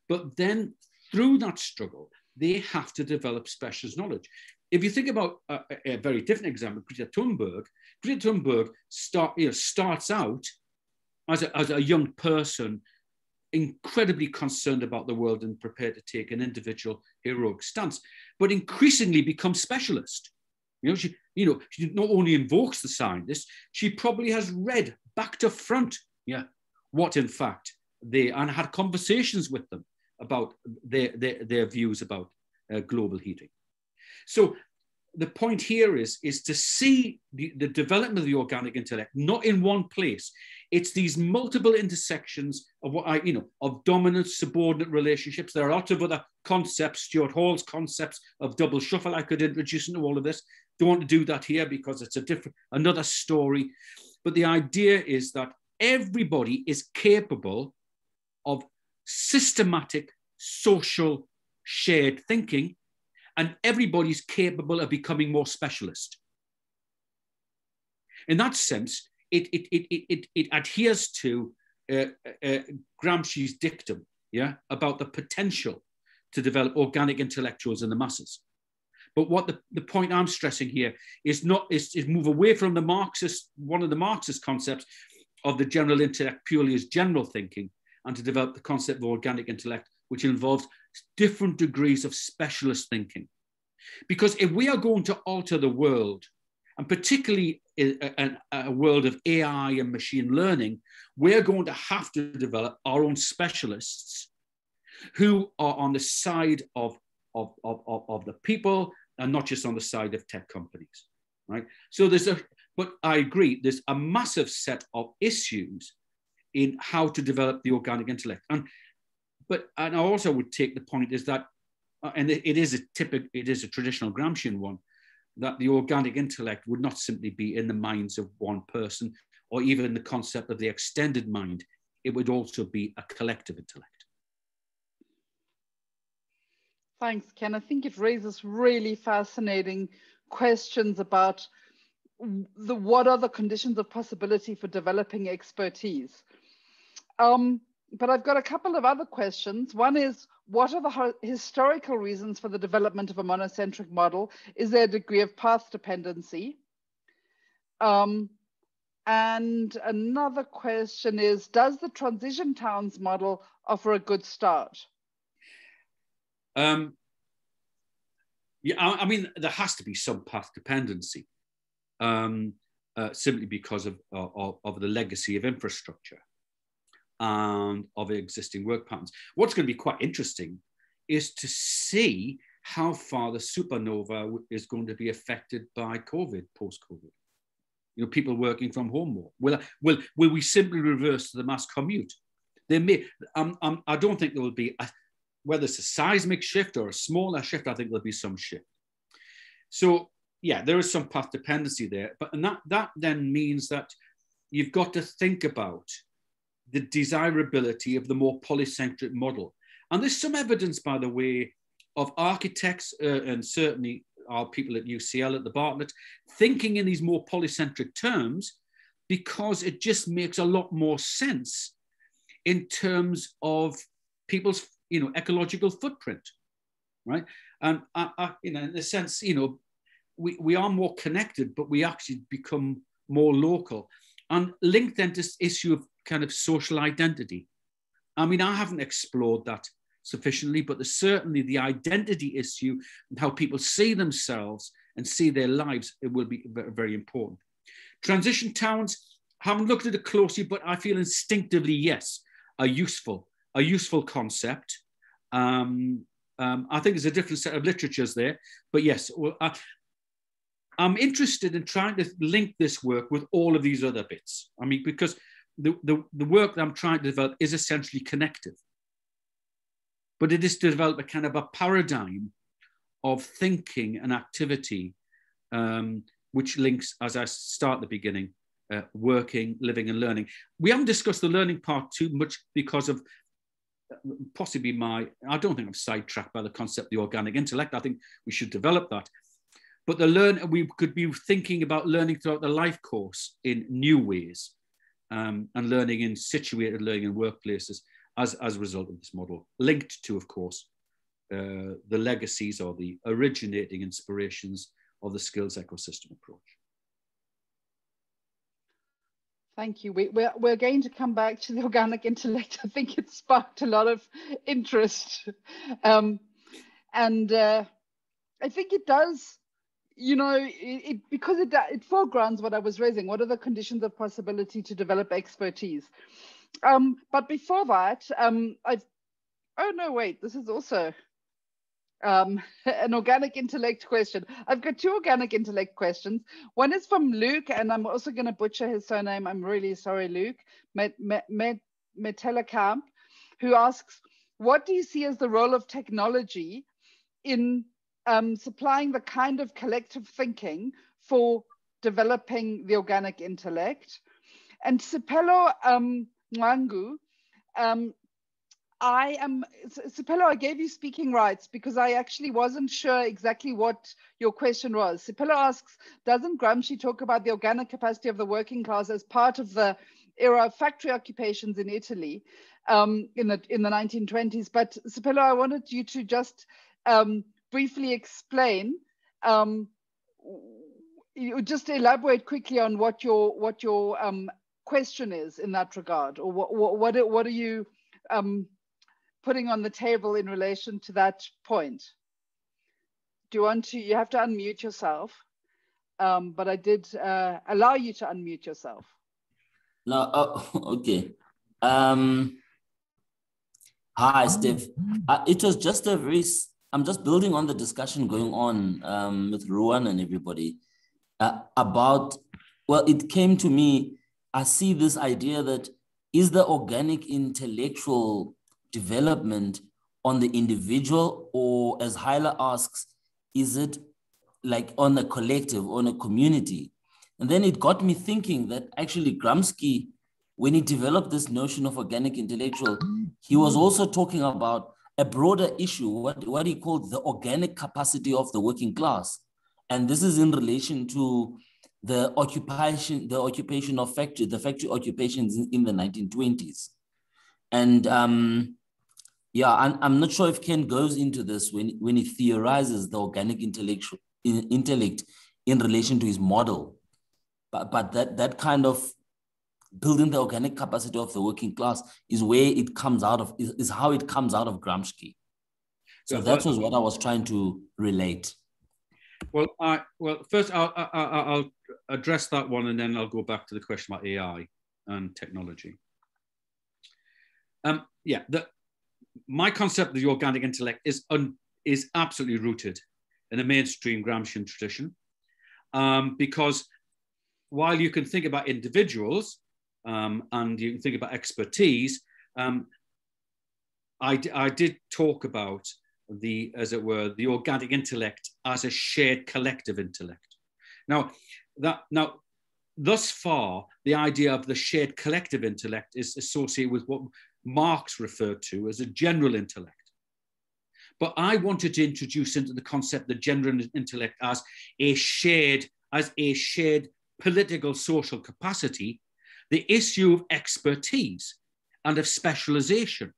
But then through that struggle, they have to develop specialist knowledge. If you think about a, a very different example, Greta Thunberg, Greta Thunberg start, you know, starts out as a, as a young person incredibly concerned about the world and prepared to take an individual heroic stance, but increasingly becomes specialist. You know, she, you know, she not only invokes the scientists, she probably has read back to front, yeah, what in fact they and had conversations with them about their their, their views about uh, global heating. So the point here is, is to see the, the development of the organic intellect not in one place. It's these multiple intersections of what I, you know, of dominant subordinate relationships. There are lots of other concepts, Stuart Hall's concepts of double shuffle I could introduce into all of this. Don't want to do that here because it's a different, another story. But the idea is that everybody is capable of systematic social shared thinking and everybody's capable of becoming more specialist. In that sense, it, it, it, it, it adheres to uh, uh, Gramsci's dictum yeah, about the potential to develop organic intellectuals in the masses. But what the, the point I'm stressing here is not is, is move away from the Marxist, one of the Marxist concepts of the general intellect purely as general thinking, and to develop the concept of organic intellect, which involves different degrees of specialist thinking. Because if we are going to alter the world, and particularly a, a, a, world of AI and machine learning, we're going to have to develop our own specialists who are on the side of, of, of, of, the people and not just on the side of tech companies, right? So there's a, but I agree, there's a massive set of issues in how to develop the organic intellect. And but and I also would take the point is that, uh, and it, it is a typical, it is a traditional Gramscian one, that the organic intellect would not simply be in the minds of one person or even the concept of the extended mind. It would also be a collective intellect. Thanks, Ken. I think it raises really fascinating questions about the what are the conditions of possibility for developing expertise. Um, but I've got a couple of other questions. One is, what are the historical reasons for the development of a monocentric model? Is there a degree of path dependency? Um, and another question is, does the transition towns model offer a good start? Um, yeah, I, I, mean, there has to be some path dependency, um, uh, simply because of, of, of the legacy of infrastructure and of existing work patterns. What's going to be quite interesting is to see how far the supernova is going to be affected by COVID, post-COVID. You know, people working from home more. Will, will, will we simply reverse the mass commute? There may, um, um, I don't think there will be, a, whether it's a seismic shift or a smaller shift, I think there'll be some shift. So yeah, there is some path dependency there, but and that, that then means that you've got to think about the desirability of the more polycentric model. And there's some evidence, by the way, of architects uh, and certainly our people at UCL at the Bartlett thinking in these more polycentric terms because it just makes a lot more sense in terms of people's you know ecological footprint right and I, I, you know in a sense you know we, we are more connected but we actually become more local and linked then to this issue of kind of social identity i mean i haven't explored that sufficiently, but certainly the identity issue and how people see themselves and see their lives, it will be very important. Transition towns, haven't looked at it closely, but I feel instinctively, yes, a useful, a useful concept. Um, um, I think there's a different set of literatures there, but yes, well, I, I'm interested in trying to link this work with all of these other bits. I mean, because the, the, the work that I'm trying to develop is essentially connective but it is to develop a kind of a paradigm of thinking and activity, um, which links, as I start the beginning, uh, working, living, and learning. We haven't discussed the learning part too much because of possibly my, I don't think I'm sidetracked by the concept of the organic intellect. I think we should develop that. But the learn, we could be thinking about learning throughout the life course in new ways um, and learning in situated learning in workplaces as, as a result of this model, linked to, of course, uh, the legacies or the originating inspirations of the skills ecosystem approach. Thank you. We, we're, we're going to come back to the organic intellect. I think it sparked a lot of interest. Um, and uh, I think it does, you know, it, it, because it, it foregrounds what I was raising. What are the conditions of possibility to develop expertise? Um, but before that, um, I, oh no, wait, this is also um, an organic intellect question. I've got two organic intellect questions. One is from Luke, and I'm also going to butcher his surname. I'm really sorry, Luke. Met, met, met, who asks, what do you see as the role of technology in um, supplying the kind of collective thinking for developing the organic intellect? And Sipelo um, Mwangu. Um, I am, Sipelo, I gave you speaking rights because I actually wasn't sure exactly what your question was. Sipelo asks, doesn't Gramsci talk about the organic capacity of the working class as part of the era of factory occupations in Italy um, in, the, in the 1920s? But Sipelo, I wanted you to just um, briefly explain um, you just elaborate quickly on what your what your um, question is in that regard, or what what what, are you um, putting on the table in relation to that point? Do you want to? You have to unmute yourself, um, but I did uh, allow you to unmute yourself. No, oh, okay. Um, hi, Steve. Uh, it was just a very. I'm just building on the discussion going on um, with Ruan and everybody uh, about. Well, it came to me I see this idea that is the organic intellectual development on the individual, or as Hyla asks, is it like on a collective, on a community? And then it got me thinking that actually Gramsci, when he developed this notion of organic intellectual, he was also talking about a broader issue, what, what he called the organic capacity of the working class. And this is in relation to the occupation, the occupation of factory, the factory occupations in, in the 1920s. And um, yeah, I'm, I'm not sure if Ken goes into this when, when he theorizes the organic intellectual in, intellect in relation to his model. but but that that kind of building the organic capacity of the working class is where it comes out of is, is how it comes out of Gramsci. So yeah, that was what I was trying to relate. Well, I well first I'll, I'll, I'll address that one, and then I'll go back to the question about AI and technology. Um, yeah, the, my concept of the organic intellect is un, is absolutely rooted in the mainstream Gramscian tradition, um, because while you can think about individuals um, and you can think about expertise, um, I, I did talk about the, as it were, the organic intellect as a shared collective intellect. Now, that now, thus far, the idea of the shared collective intellect is associated with what Marx referred to as a general intellect. But I wanted to introduce into the concept the general intellect as a shared, as a shared political social capacity, the issue of expertise and of specialization,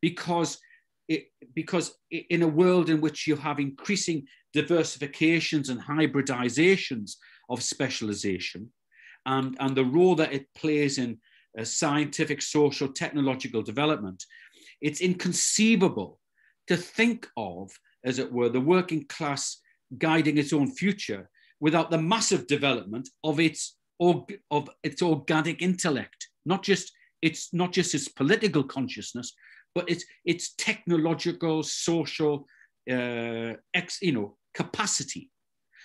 because it, because in a world in which you have increasing diversifications and hybridizations of specialization, and, and the role that it plays in uh, scientific, social, technological development, it's inconceivable to think of, as it were, the working class guiding its own future without the massive development of its, of its organic intellect, not just its, not just its political consciousness, but it's, its technological, social, uh, ex, you know, capacity.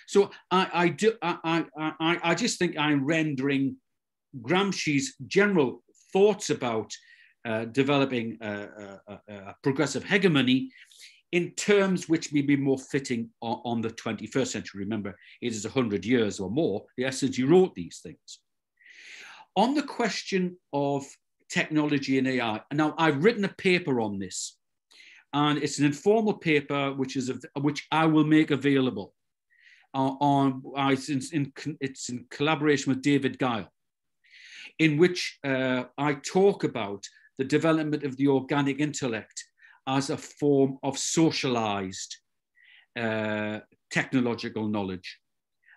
So I, I do I, I, I just think I'm rendering Gramsci's general thoughts about uh, developing a, a, a, progressive hegemony in terms which may be more fitting on, on, the 21st century. Remember, it is 100 years or more, yes, since he wrote these things. On the question of technology and AI, now I've written a paper on this, and it's an informal paper which is a, which I will make available uh, on, uh, it's, in, it's in collaboration with David Guile in which uh, I talk about the development of the organic intellect as a form of socialized uh, technological knowledge,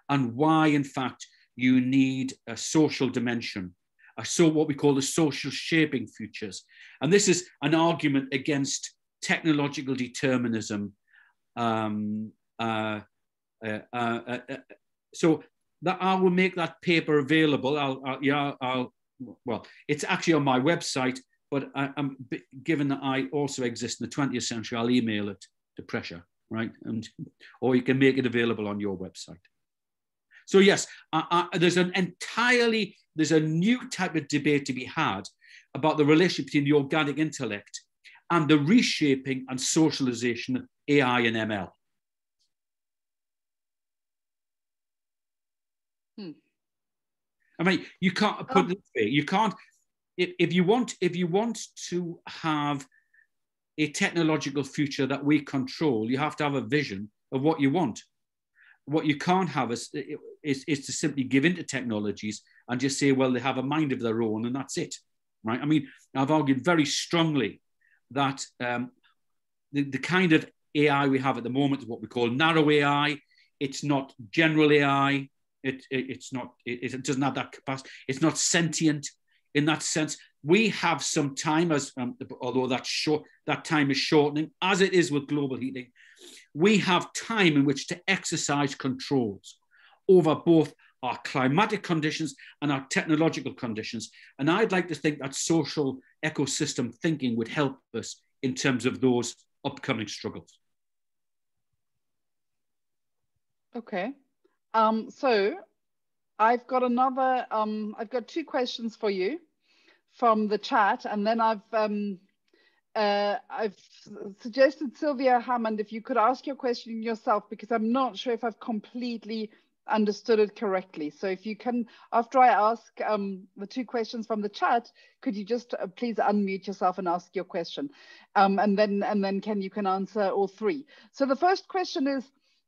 and why, in fact, you need a social dimension, a so what we call the social shaping futures. And this is an argument against technological determinism. Um, uh, uh, uh, uh so that I will make that paper available. I'll, I'll yeah, I'll, well, it's actually on my website, but I, am given that I also exist in the 20th century, I'll email it to pressure, right? And, or you can make it available on your website. So yes, I, I, there's an entirely, there's a new type of debate to be had about the relationship between the organic intellect and the reshaping and socialization of AI and ML. Hmm. I mean, you can't put oh. this way. You can't if, if you want if you want to have a technological future that we control, you have to have a vision of what you want. What you can't have is, is, is to simply give into technologies and just say, well, they have a mind of their own and that's it, right? I mean, I've argued very strongly that um, the, the kind of AI we have at the moment is what we call narrow AI. It's not general AI. It, it it's not. It, it, doesn't have that capacity. It's not sentient in that sense. We have some time, as um, although that short that time is shortening, as it is with global heating. We have time in which to exercise controls over both our climatic conditions and our technological conditions. And I'd like to think that social ecosystem thinking would help us in terms of those upcoming struggles. Okay. Um, so I've got another, um, I've got two questions for you from the chat, and then I've um, uh, I've suggested Sylvia Hammond if you could ask your question yourself because I'm not sure if I've completely understood it correctly. So if you can, after I ask um, the two questions from the chat, could you just uh, please unmute yourself and ask your question, um, and then and then can you can answer all three. So the first question is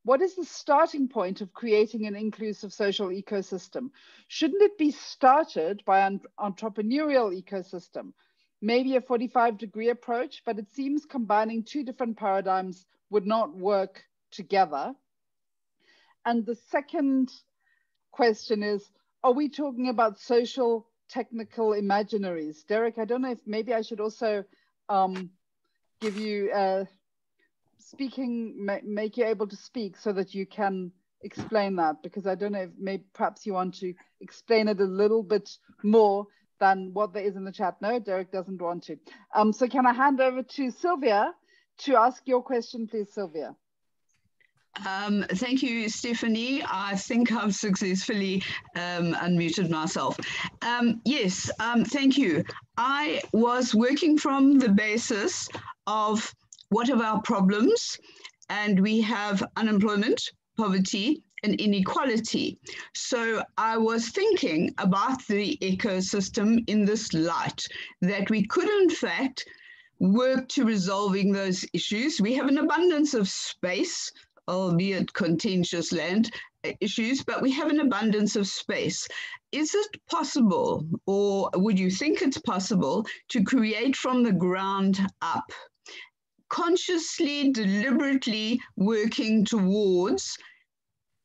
what is the starting point of creating an inclusive social ecosystem? Shouldn't it be started by an entrepreneurial ecosystem? Maybe a 45 degree approach, but it seems combining two different paradigms would not work together. And the second question is, are we talking about social technical imaginaries? Derek, I don't know if maybe I should also um, give you uh, speaking, ma make you able to speak so that you can explain that because I don't know if maybe perhaps you want to explain it a little bit more than what there is in the chat. No, Derek doesn't want to. Um, so can I hand over to Sylvia to ask your question, please, Sylvia? Um, thank you, Stephanie. I think I've successfully um, unmuted myself. Um, yes, um, thank you. I was working from the basis of what are our problems, and we have unemployment, poverty, and inequality. So I was thinking about the ecosystem in this light, that we could, in fact, work to resolving those issues. We have an abundance of space albeit contentious land uh, issues, but we have an abundance of space. Is it possible, or would you think it's possible, to create from the ground up, consciously, deliberately working towards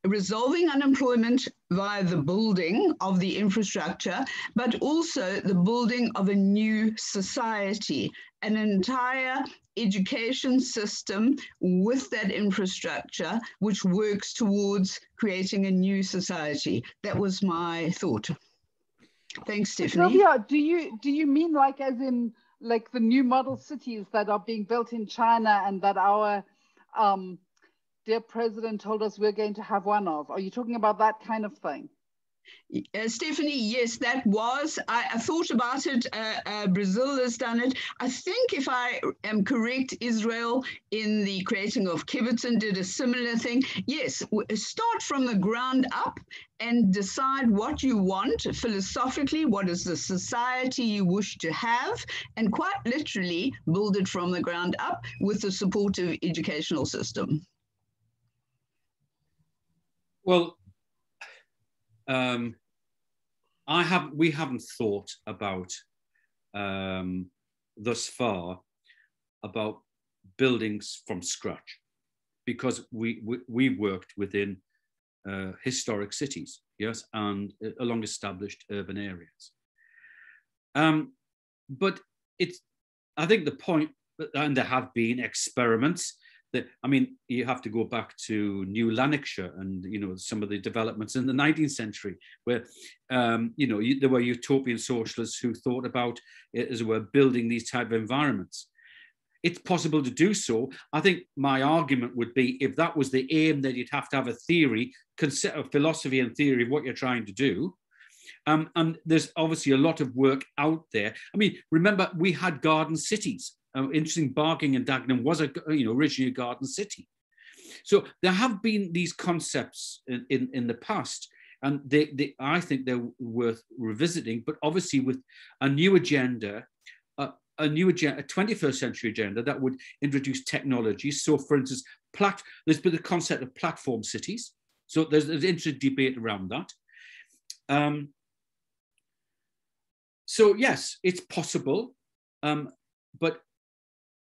resolving unemployment via the building of the infrastructure, but also the building of a new society, an entire education system with that infrastructure which works towards creating a new society. That was my thought. Thanks, Stephanie. Sylvia, do you do you mean like as in like the new model cities that are being built in China and that our um, dear president told us we're going to have one of? Are you talking about that kind of thing? Uh, Stephanie, yes, that was. I, I thought about it. Uh, uh, Brazil has done it. I think, if I am correct, Israel in the creating of Kibbutz did a similar thing. Yes, start from the ground up and decide what you want philosophically, what is the society you wish to have, and quite literally build it from the ground up with a supportive educational system. Well, um, I have we haven't thought about um, thus far about buildings from scratch because we we, we worked within uh, historic cities, yes, and uh, along established urban areas. Um, but it's I think the point, and there have been experiments that I mean, you have to go back to New Lanarkshire and you know some of the developments in the 19th century, where um, you know there were utopian socialists who thought about as it were building these type of environments. It's possible to do so. I think my argument would be if that was the aim, that you'd have to have a theory, consider philosophy and theory of what you're trying to do. Um, and there's obviously a lot of work out there. I mean, remember we had garden cities uh, interesting, Barking and Dagenham was a you know originally a garden city. So there have been these concepts in, in, in the past, and they, they, I think they're worth revisiting, but obviously with a new agenda, uh, a new agenda, a 21st century agenda that would introduce technology. So for instance, plat- there's been the concept of platform cities. So there's, there's interesting debate around that. Um, so yes, it's possible, um, but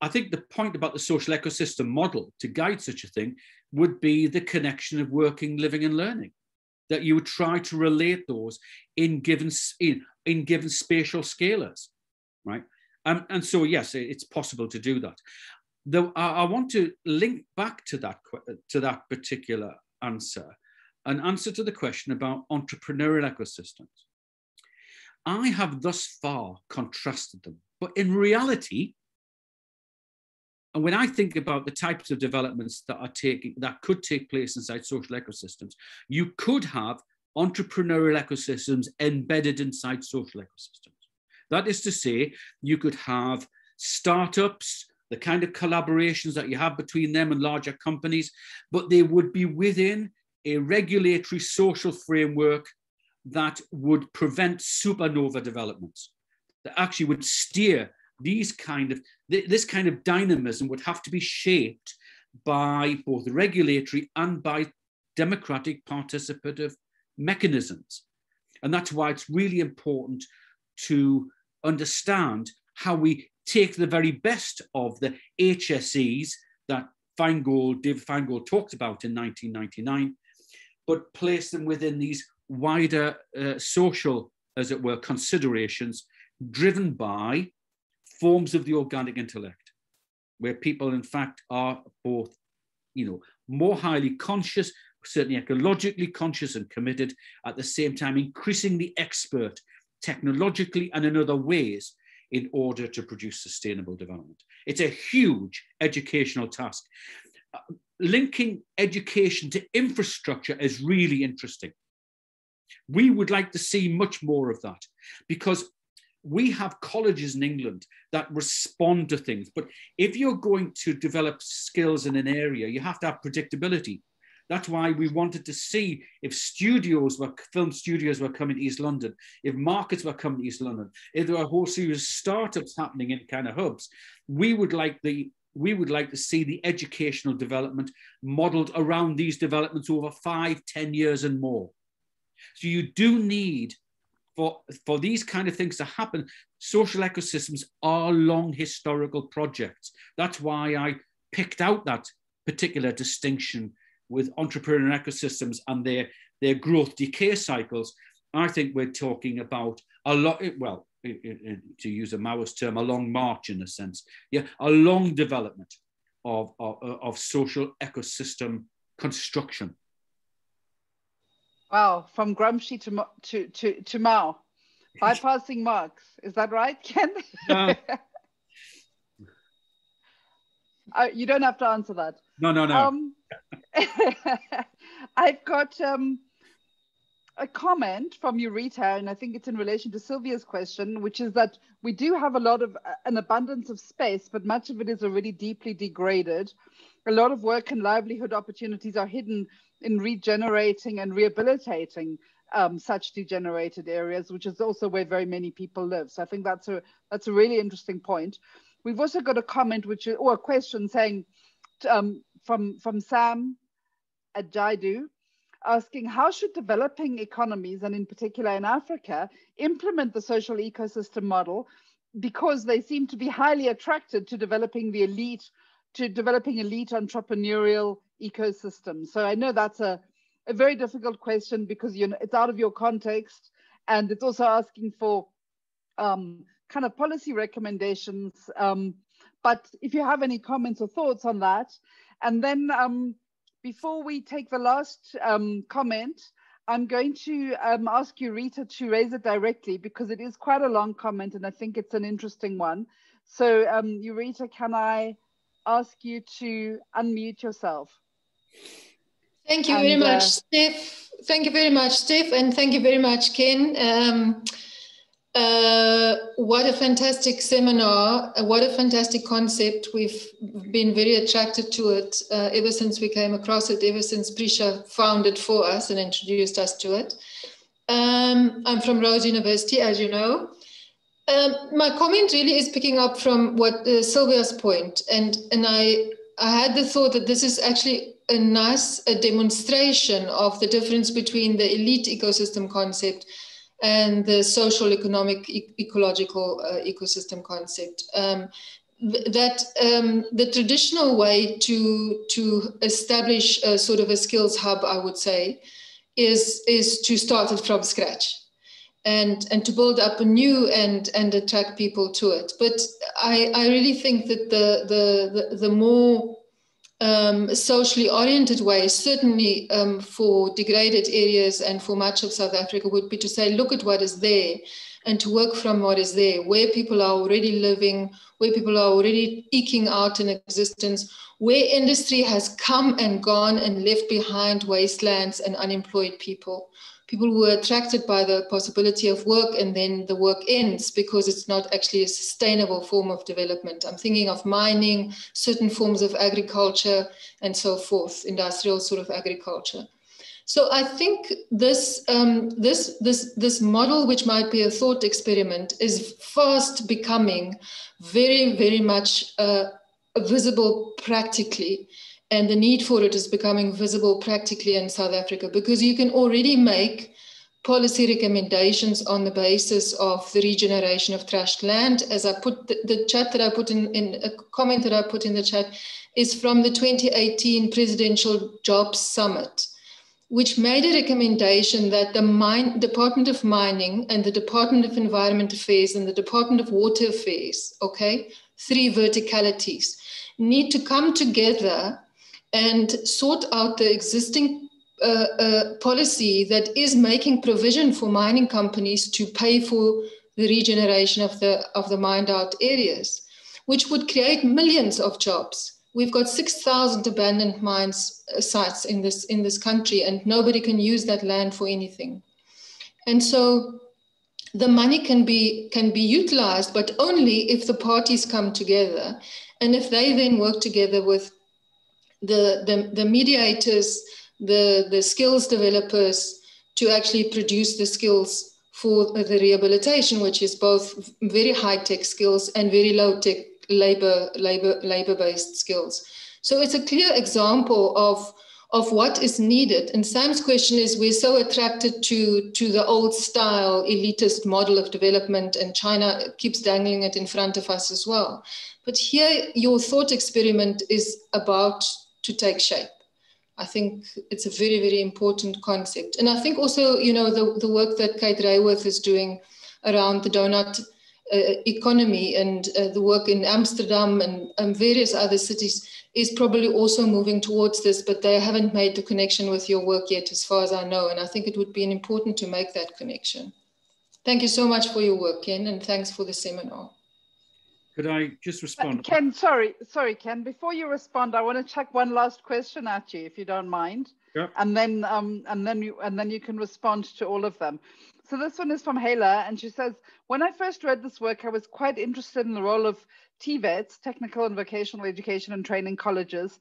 I think the point about the social ecosystem model to guide such a thing would be the connection of working, living, and learning. That you would try to relate those in given in, in given spatial scalars, right? Um, and so yes, it's possible to do that. Though I, I want to link back to that to that particular answer, an answer to the question about entrepreneurial ecosystems. I have thus far contrasted them, but in reality, and when I think about the types of developments that are taking that could take place inside social ecosystems, you could have entrepreneurial ecosystems embedded inside social ecosystems. That is to say, you could have startups, the kind of collaborations that you have between them and larger companies, but they would be within a regulatory social framework that would prevent supernova developments, that actually would steer these kind of this kind of dynamism would have to be shaped by both regulatory and by democratic participative mechanisms. And that's why it's really important to understand how we take the very best of the HSEs that Finegold, David Finegold talked about in 1999, but place them within these wider uh, social, as it were, considerations driven by forms of the organic intellect, where people, in fact, are both, you know, more highly conscious, certainly ecologically conscious and committed, at the same time, increasingly expert technologically and in other ways in order to produce sustainable development. It's a huge educational task. Uh, linking education to infrastructure is really interesting. We would like to see much more of that because we have colleges in England that respond to things. But if you're going to develop skills in an area, you have to have predictability. That's why we wanted to see if studios were film studios were coming to East London, if markets were coming to East London, if there were a whole series of startups happening in kind of hubs. We would like the we would like to see the educational development modeled around these developments over five, ten years and more. So you do need for, for these kind of things to happen, social ecosystems are long historical projects. That's why I picked out that particular distinction with entrepreneurial ecosystems and their, their growth decay cycles. I think we're talking about a lot, eh, well, eh, eh, to use a Maoist term, a long march in a sense, yeah, a long development of, of, of social ecosystem construction. Wow, from Gramsci to to to, to Mao, bypassing Marx. Is that right, Ken? Uh, uh, you don't have to answer that. No, no, no. Um, I've got um, a comment from Eureka, and I think it's in relation to Sylvia's question, which is that we do have a lot of uh, an abundance of space, but much of it is already deeply degraded. A lot of work and livelihood opportunities are hidden in regenerating and rehabilitating um, such degenerated areas, which is also where very many people live. So I think that's a that's a really interesting point. We've also got a comment, which or a question saying um, from from Sam at Jaidu, asking how should developing economies and in particular in Africa implement the social ecosystem model because they seem to be highly attracted to developing the elite to developing elite entrepreneurial ecosystem. So I know that's a, a very difficult question because you know it's out of your context and it's also asking for um, kind of policy recommendations. Um, but if you have any comments or thoughts on that, and then um, before we take the last um, comment, I'm going to um, ask you, Rita, to raise it directly because it is quite a long comment and I think it's an interesting one. So, um, Eureka, can I ask you to unmute yourself? Thank you and, very much, uh, Steph. Thank you very much, Steve, and thank you very much, Ken. Um, uh, what a fantastic seminar, uh, what a fantastic concept. We've been very attracted to it uh, ever since we came across it, ever since Prisha found it for us and introduced us to it. Um, I'm from Rhodes University, as you know. Um, my comment really is picking up from what uh, Sylvia's point, and and I I had the thought that this is actually a nice a demonstration of the difference between the elite ecosystem concept and the social economic e- ecological uh, ecosystem concept. Um, that um, the traditional way to to establish a sort of a skills hub, I would say, is is to start it from scratch and and to build up a new and and attract people to it but i i really think that the the the, the more um, socially oriented way certainly um, for degraded areas and for much of south africa would be to say look at what is there and to work from what is there where people are already living where people are already eking out an existence where industry has come and gone and left behind wastelands and unemployed people people were attracted by the possibility of work and then the work ends because it's not actually a sustainable form of development. I'm thinking of mining, certain forms of agriculture, and so forth, industrial sort of agriculture. So I think this um, this this this model, which might be a thought experiment, is fast becoming very very much uh, visible practically and the need for it is becoming visible practically in South Africa because you can already make policy recommendations on the basis of the regeneration of trashed land. As I put the, the, chat that I put in, in a comment that I put in the chat is from the 2018 Presidential Jobs Summit, which made a recommendation that the mine, Department of Mining and the Department of Environment Affairs and the Department of Water Affairs, okay, three verticalities, need to come together and sort out the existing uh, uh, policy that is making provision for mining companies to pay for the regeneration of the of the mined out areas, which would create millions of jobs. We've got 6,000 abandoned mines uh, sites in this in this country, and nobody can use that land for anything. And so the money can be can be utilized, but only if the parties come together, and if they then work together with the the, the mediators, the the skills developers to actually produce the skills for the rehabilitation, which is both very high tech skills and very low tech labor labor labor based skills. So it's a clear example of of what is needed. And Sam's question is we're so attracted to, to the old style elitist model of development, and China keeps dangling it in front of us as well. But here, your thought experiment is about to take shape. I think it's a very, very important concept. And I think also, you know, the, the work that Kate Raworth is doing around the donut uh, economy and uh, the work in Amsterdam and, and various other cities is probably also moving towards this, but they haven't made the connection with your work yet, as far as I know. And I think it would be important to make that connection. Thank you so much for your work, Ken, and thanks for the seminar. Could I just respond? Uh, Ken, sorry, sorry, Ken. Before you respond, I want to check one last question at you, if you don't mind. And then, um, and then you, and then you can respond to all of them. So this one is from Hala, and she says, when I first read this work, I was quite interested in the role of TVETs, technical and vocational education and training colleges,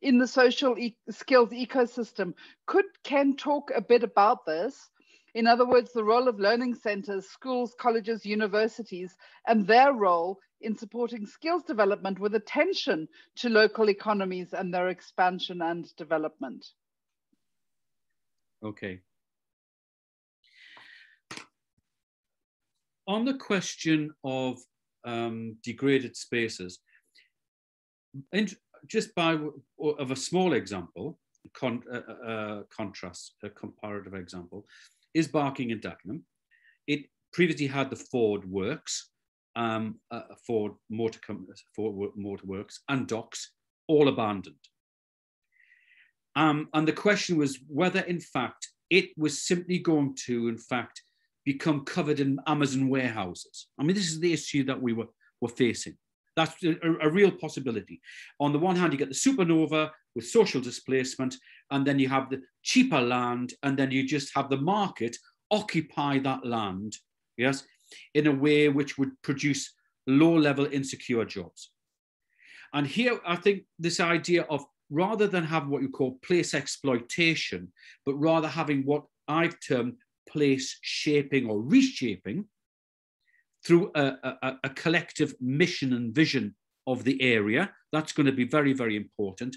in the social e skills ecosystem. Could Ken talk a bit about this? In other words, the role of learning centers, schools, colleges, universities, and their role in supporting skills development with attention to local economies and their expansion and development. Okay. On the question of um, degraded spaces, and just by of a small example, con, uh, uh, uh, contrast, a comparative example, is Barking and Dagenham. It previously had the Ford Works, um, uh, Ford Motor, Ford Motor Works and docks, all abandoned. Um, and the question was whether, in fact, it was simply going to, in fact, become covered in Amazon warehouses. I mean, this is the issue that we were, were facing. That's a, a, real possibility. On the one hand, you get the supernova with social displacement, and then you have the cheaper land, and then you just have the market occupy that land, yes, in a way which would produce low level insecure jobs. And here, I think this idea of rather than have what you call place exploitation, but rather having what I've termed place shaping or reshaping, through a, a, a collective mission and vision of the area. That's going to be very, very important.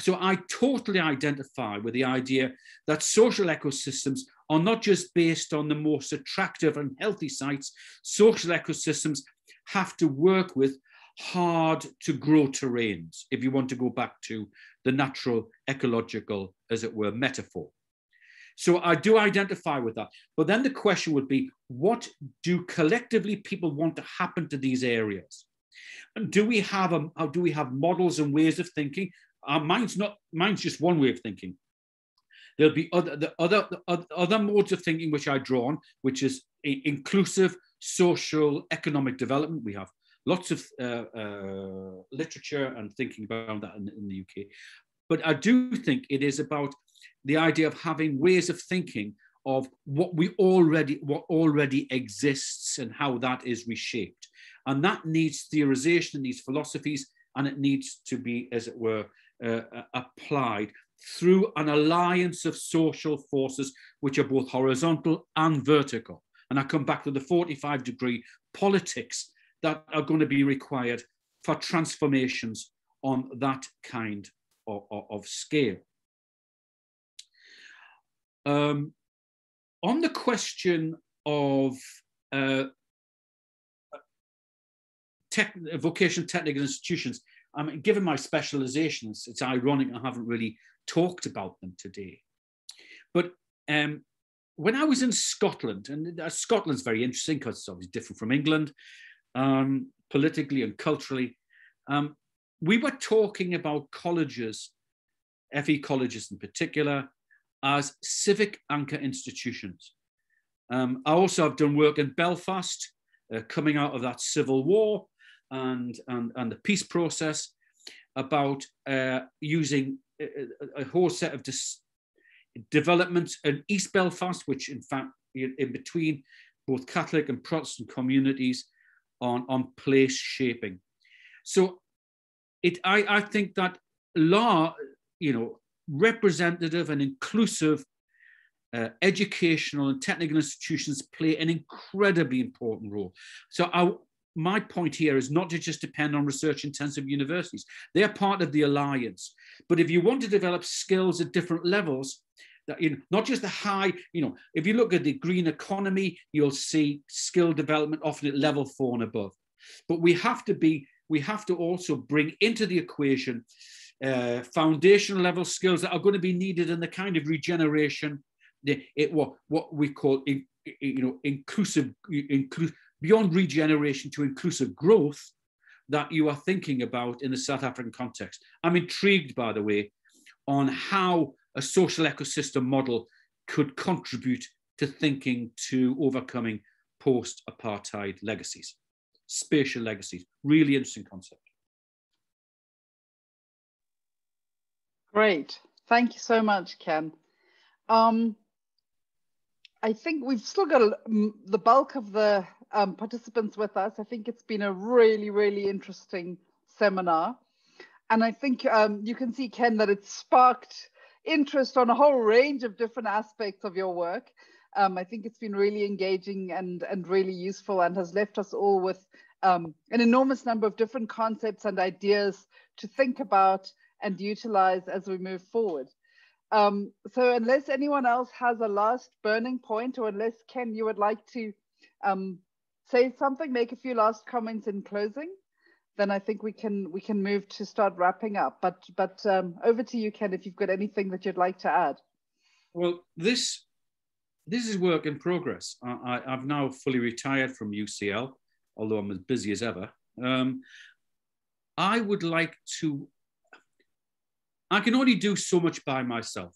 So I totally identify with the idea that social ecosystems are not just based on the most attractive and healthy sites. Social ecosystems have to work with hard to grow terrains, if you want to go back to the natural ecological, as it were, metaphor. So I do identify with that. But then the question would be what do collectively people want to happen to these areas? And do we have um, a, do we have models and ways of thinking? Uh, mine's not mine's just one way of thinking. There'll be other the other the other modes of thinking which I draw on, which is inclusive social economic development. We have lots of uh, uh, literature and thinking about that in, in the UK. But I do think it is about the idea of having ways of thinking of what we already what already exists and how that is reshaped and that needs theorization it needs philosophies and it needs to be as it were uh, uh, applied through an alliance of social forces which are both horizontal and vertical. And i come back to the 45 degree politics that are going to be required for transformations on that kind of, of, of scale. Um, on the question of uh, tech, vocational technical institutions, I mean, given my specializations, it's ironic I haven't really talked about them today. But um, when I was in Scotland, and uh, Scotland's very interesting because it's obviously different from England, um, politically and culturally. Um, we were talking about colleges, FE colleges in particular, as civic anchor institutions. Um, I also have done work in Belfast, uh, coming out of that civil war and, and, and the peace process, about uh, using a, a, whole set of developments in East Belfast, which in fact, in, in between both Catholic and Protestant communities, on, on place shaping. So it, I, I think that law, you know, representative and inclusive uh, educational and technical institutions play an incredibly important role. So I, my point here is not to just depend on research intensive universities. They're part of the alliance. But if you want to develop skills at different levels, that you not just the high, you know, if you look at the green economy, you'll see skill development often at level four and above. But we have to be, we have to also bring into the equation uh, foundational level skills that are going to be needed in the kind of regeneration, the, it, what, what we call, in, you know, inclusive, inclusive, beyond regeneration to inclusive growth that you are thinking about in the South African context. I'm intrigued, by the way, on how a social ecosystem model could contribute to thinking to overcoming post-apartheid legacies, spatial legacies. Really interesting concept. Great. Thank you so much, Ken. Um, I think we've still got the bulk of the um, participants with us. I think it's been a really, really interesting seminar. And I think um, you can see, Ken, that it's sparked interest on a whole range of different aspects of your work. Um, I think it's been really engaging and, and really useful and has left us all with um, an enormous number of different concepts and ideas to think about and utilize as we move forward. Um, so unless anyone else has a last burning point or unless Ken, you would like to um, say something, make a few last comments in closing, then I think we can we can move to start wrapping up. But but um, over to you, Ken, if you've got anything that you'd like to add. Well, this this is work in progress. I, have now fully retired from UCL, although I'm as busy as ever. Um, I would like to. I can only do so much by myself,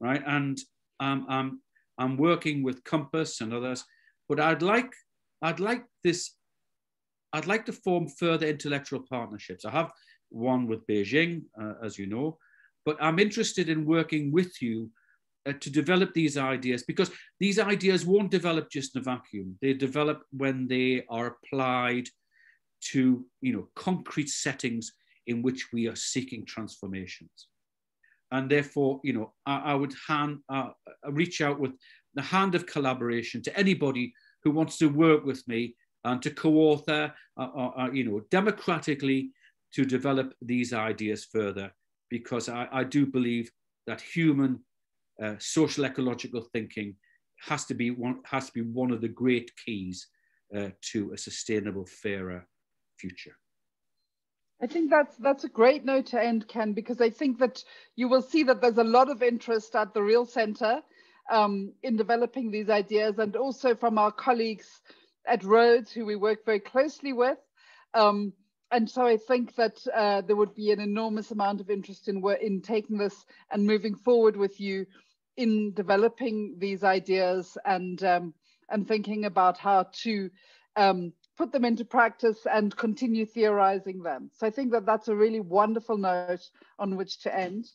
right? And um, I'm I'm working with Compass and others, but I'd like I'd like this I'd like to form further intellectual partnerships. I have one with Beijing, uh, as you know, but I'm interested in working with you uh, to develop these ideas because these ideas won't develop just in a vacuum. They develop when they are applied to, you know, concrete settings in which we are seeking transformations. And therefore, you know, I, I would hand, uh, reach out with the hand of collaboration to anybody who wants to work with me and to co-author, uh, uh, uh, you know, democratically to develop these ideas further, because I, I do believe that human uh, social ecological thinking has to be one has to be one of the great keys uh, to a sustainable, fairer future. I think that's that's a great note to end, Ken, because I think that you will see that there's a lot of interest at the Real Centre um, in developing these ideas, and also from our colleagues at Rhodes, who we work very closely with. Um, and so I think that uh, there would be an enormous amount of interest in, in taking this and moving forward with you in developing these ideas and, um, and thinking about how to um, put them into practice and continue theorizing them. So I think that that's a really wonderful note on which to end.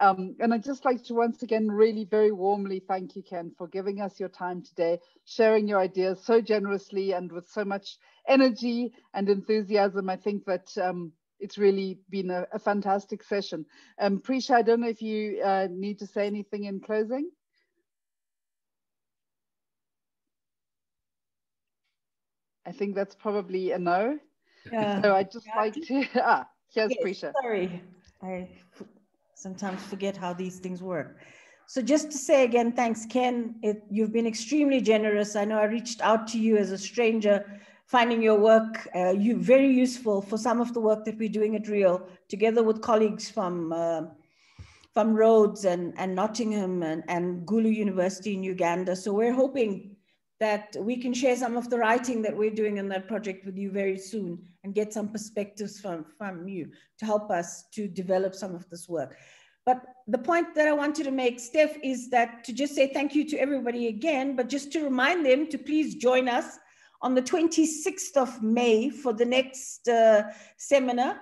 Um, and I'd just like to once again really very warmly thank you, Ken, for giving us your time today, sharing your ideas so generously and with so much energy and enthusiasm. I think that um, it's really been a, a fantastic session. Um, Prisha, I don't know if you uh, need to say anything in closing. I think that's probably a no. Yeah. So I'd just yeah. like to, ah, here's yes, Prisha. Sorry, I sometimes forget how these things work. So just to say again, thanks, Ken. It, you've been extremely generous. I know I reached out to you as a stranger, finding your work uh, you very useful for some of the work that we're doing at Real, together with colleagues from uh, from Rhodes and, and Nottingham and, and Gulu University in Uganda. So we're hoping that we can share some of the writing that we're doing in that project with you very soon and get some perspectives from, from you to help us to develop some of this work. But the point that I wanted to make, Steph, is that to just say thank you to everybody again, but just to remind them to please join us on the 26th of May for the next uh, seminar.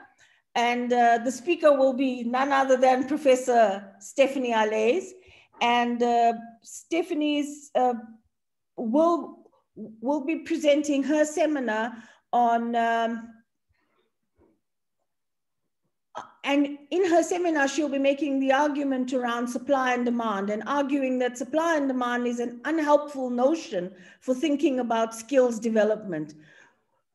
And uh, the speaker will be none other than Professor Stephanie Allais. And uh, Stephanie's uh, will, will be presenting her seminar on um, and in her seminar, she'll be making the argument around supply and demand and arguing that supply and demand is an unhelpful notion for thinking about skills development.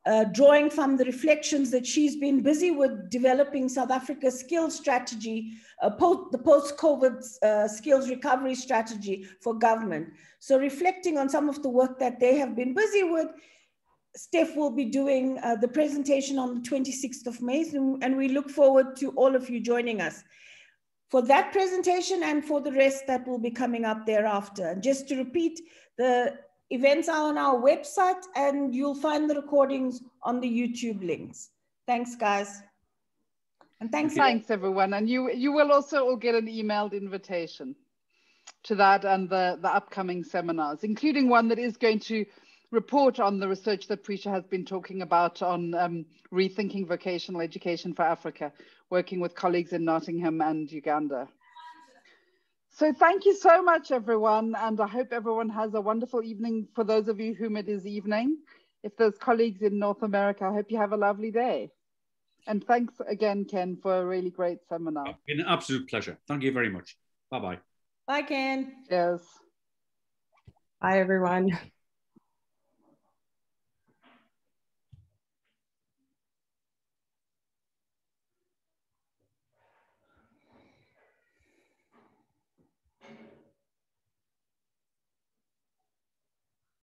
Uh, drawing from the reflections that she's been busy with developing South Africa's skills strategy, uh, the post-COVID uh, skills recovery strategy for government. So reflecting on some of the work that they have been busy with, Steph will be doing uh, the presentation on the 26th of May, and we look forward to all of you joining us for that presentation and for the rest that will be coming up thereafter. Just to repeat, the events are on our website and you'll find the recordings on the YouTube links. Thanks, guys. And thanks. Thanks, everyone. And you, you will also all get an emailed invitation to that and the, the upcoming seminars, including one that is going to report on the research that Prisha has been talking about on um, rethinking vocational education for Africa, working with colleagues in Nottingham and Uganda. So thank you so much, everyone. And I hope everyone has a wonderful evening for those of you whom it is evening. If there's colleagues in North America, I hope you have a lovely day. And thanks again, Ken, for a really great seminar. It's been an absolute pleasure. Thank you very much. Bye-bye. Bye, Ken. Cheers. Bye, everyone.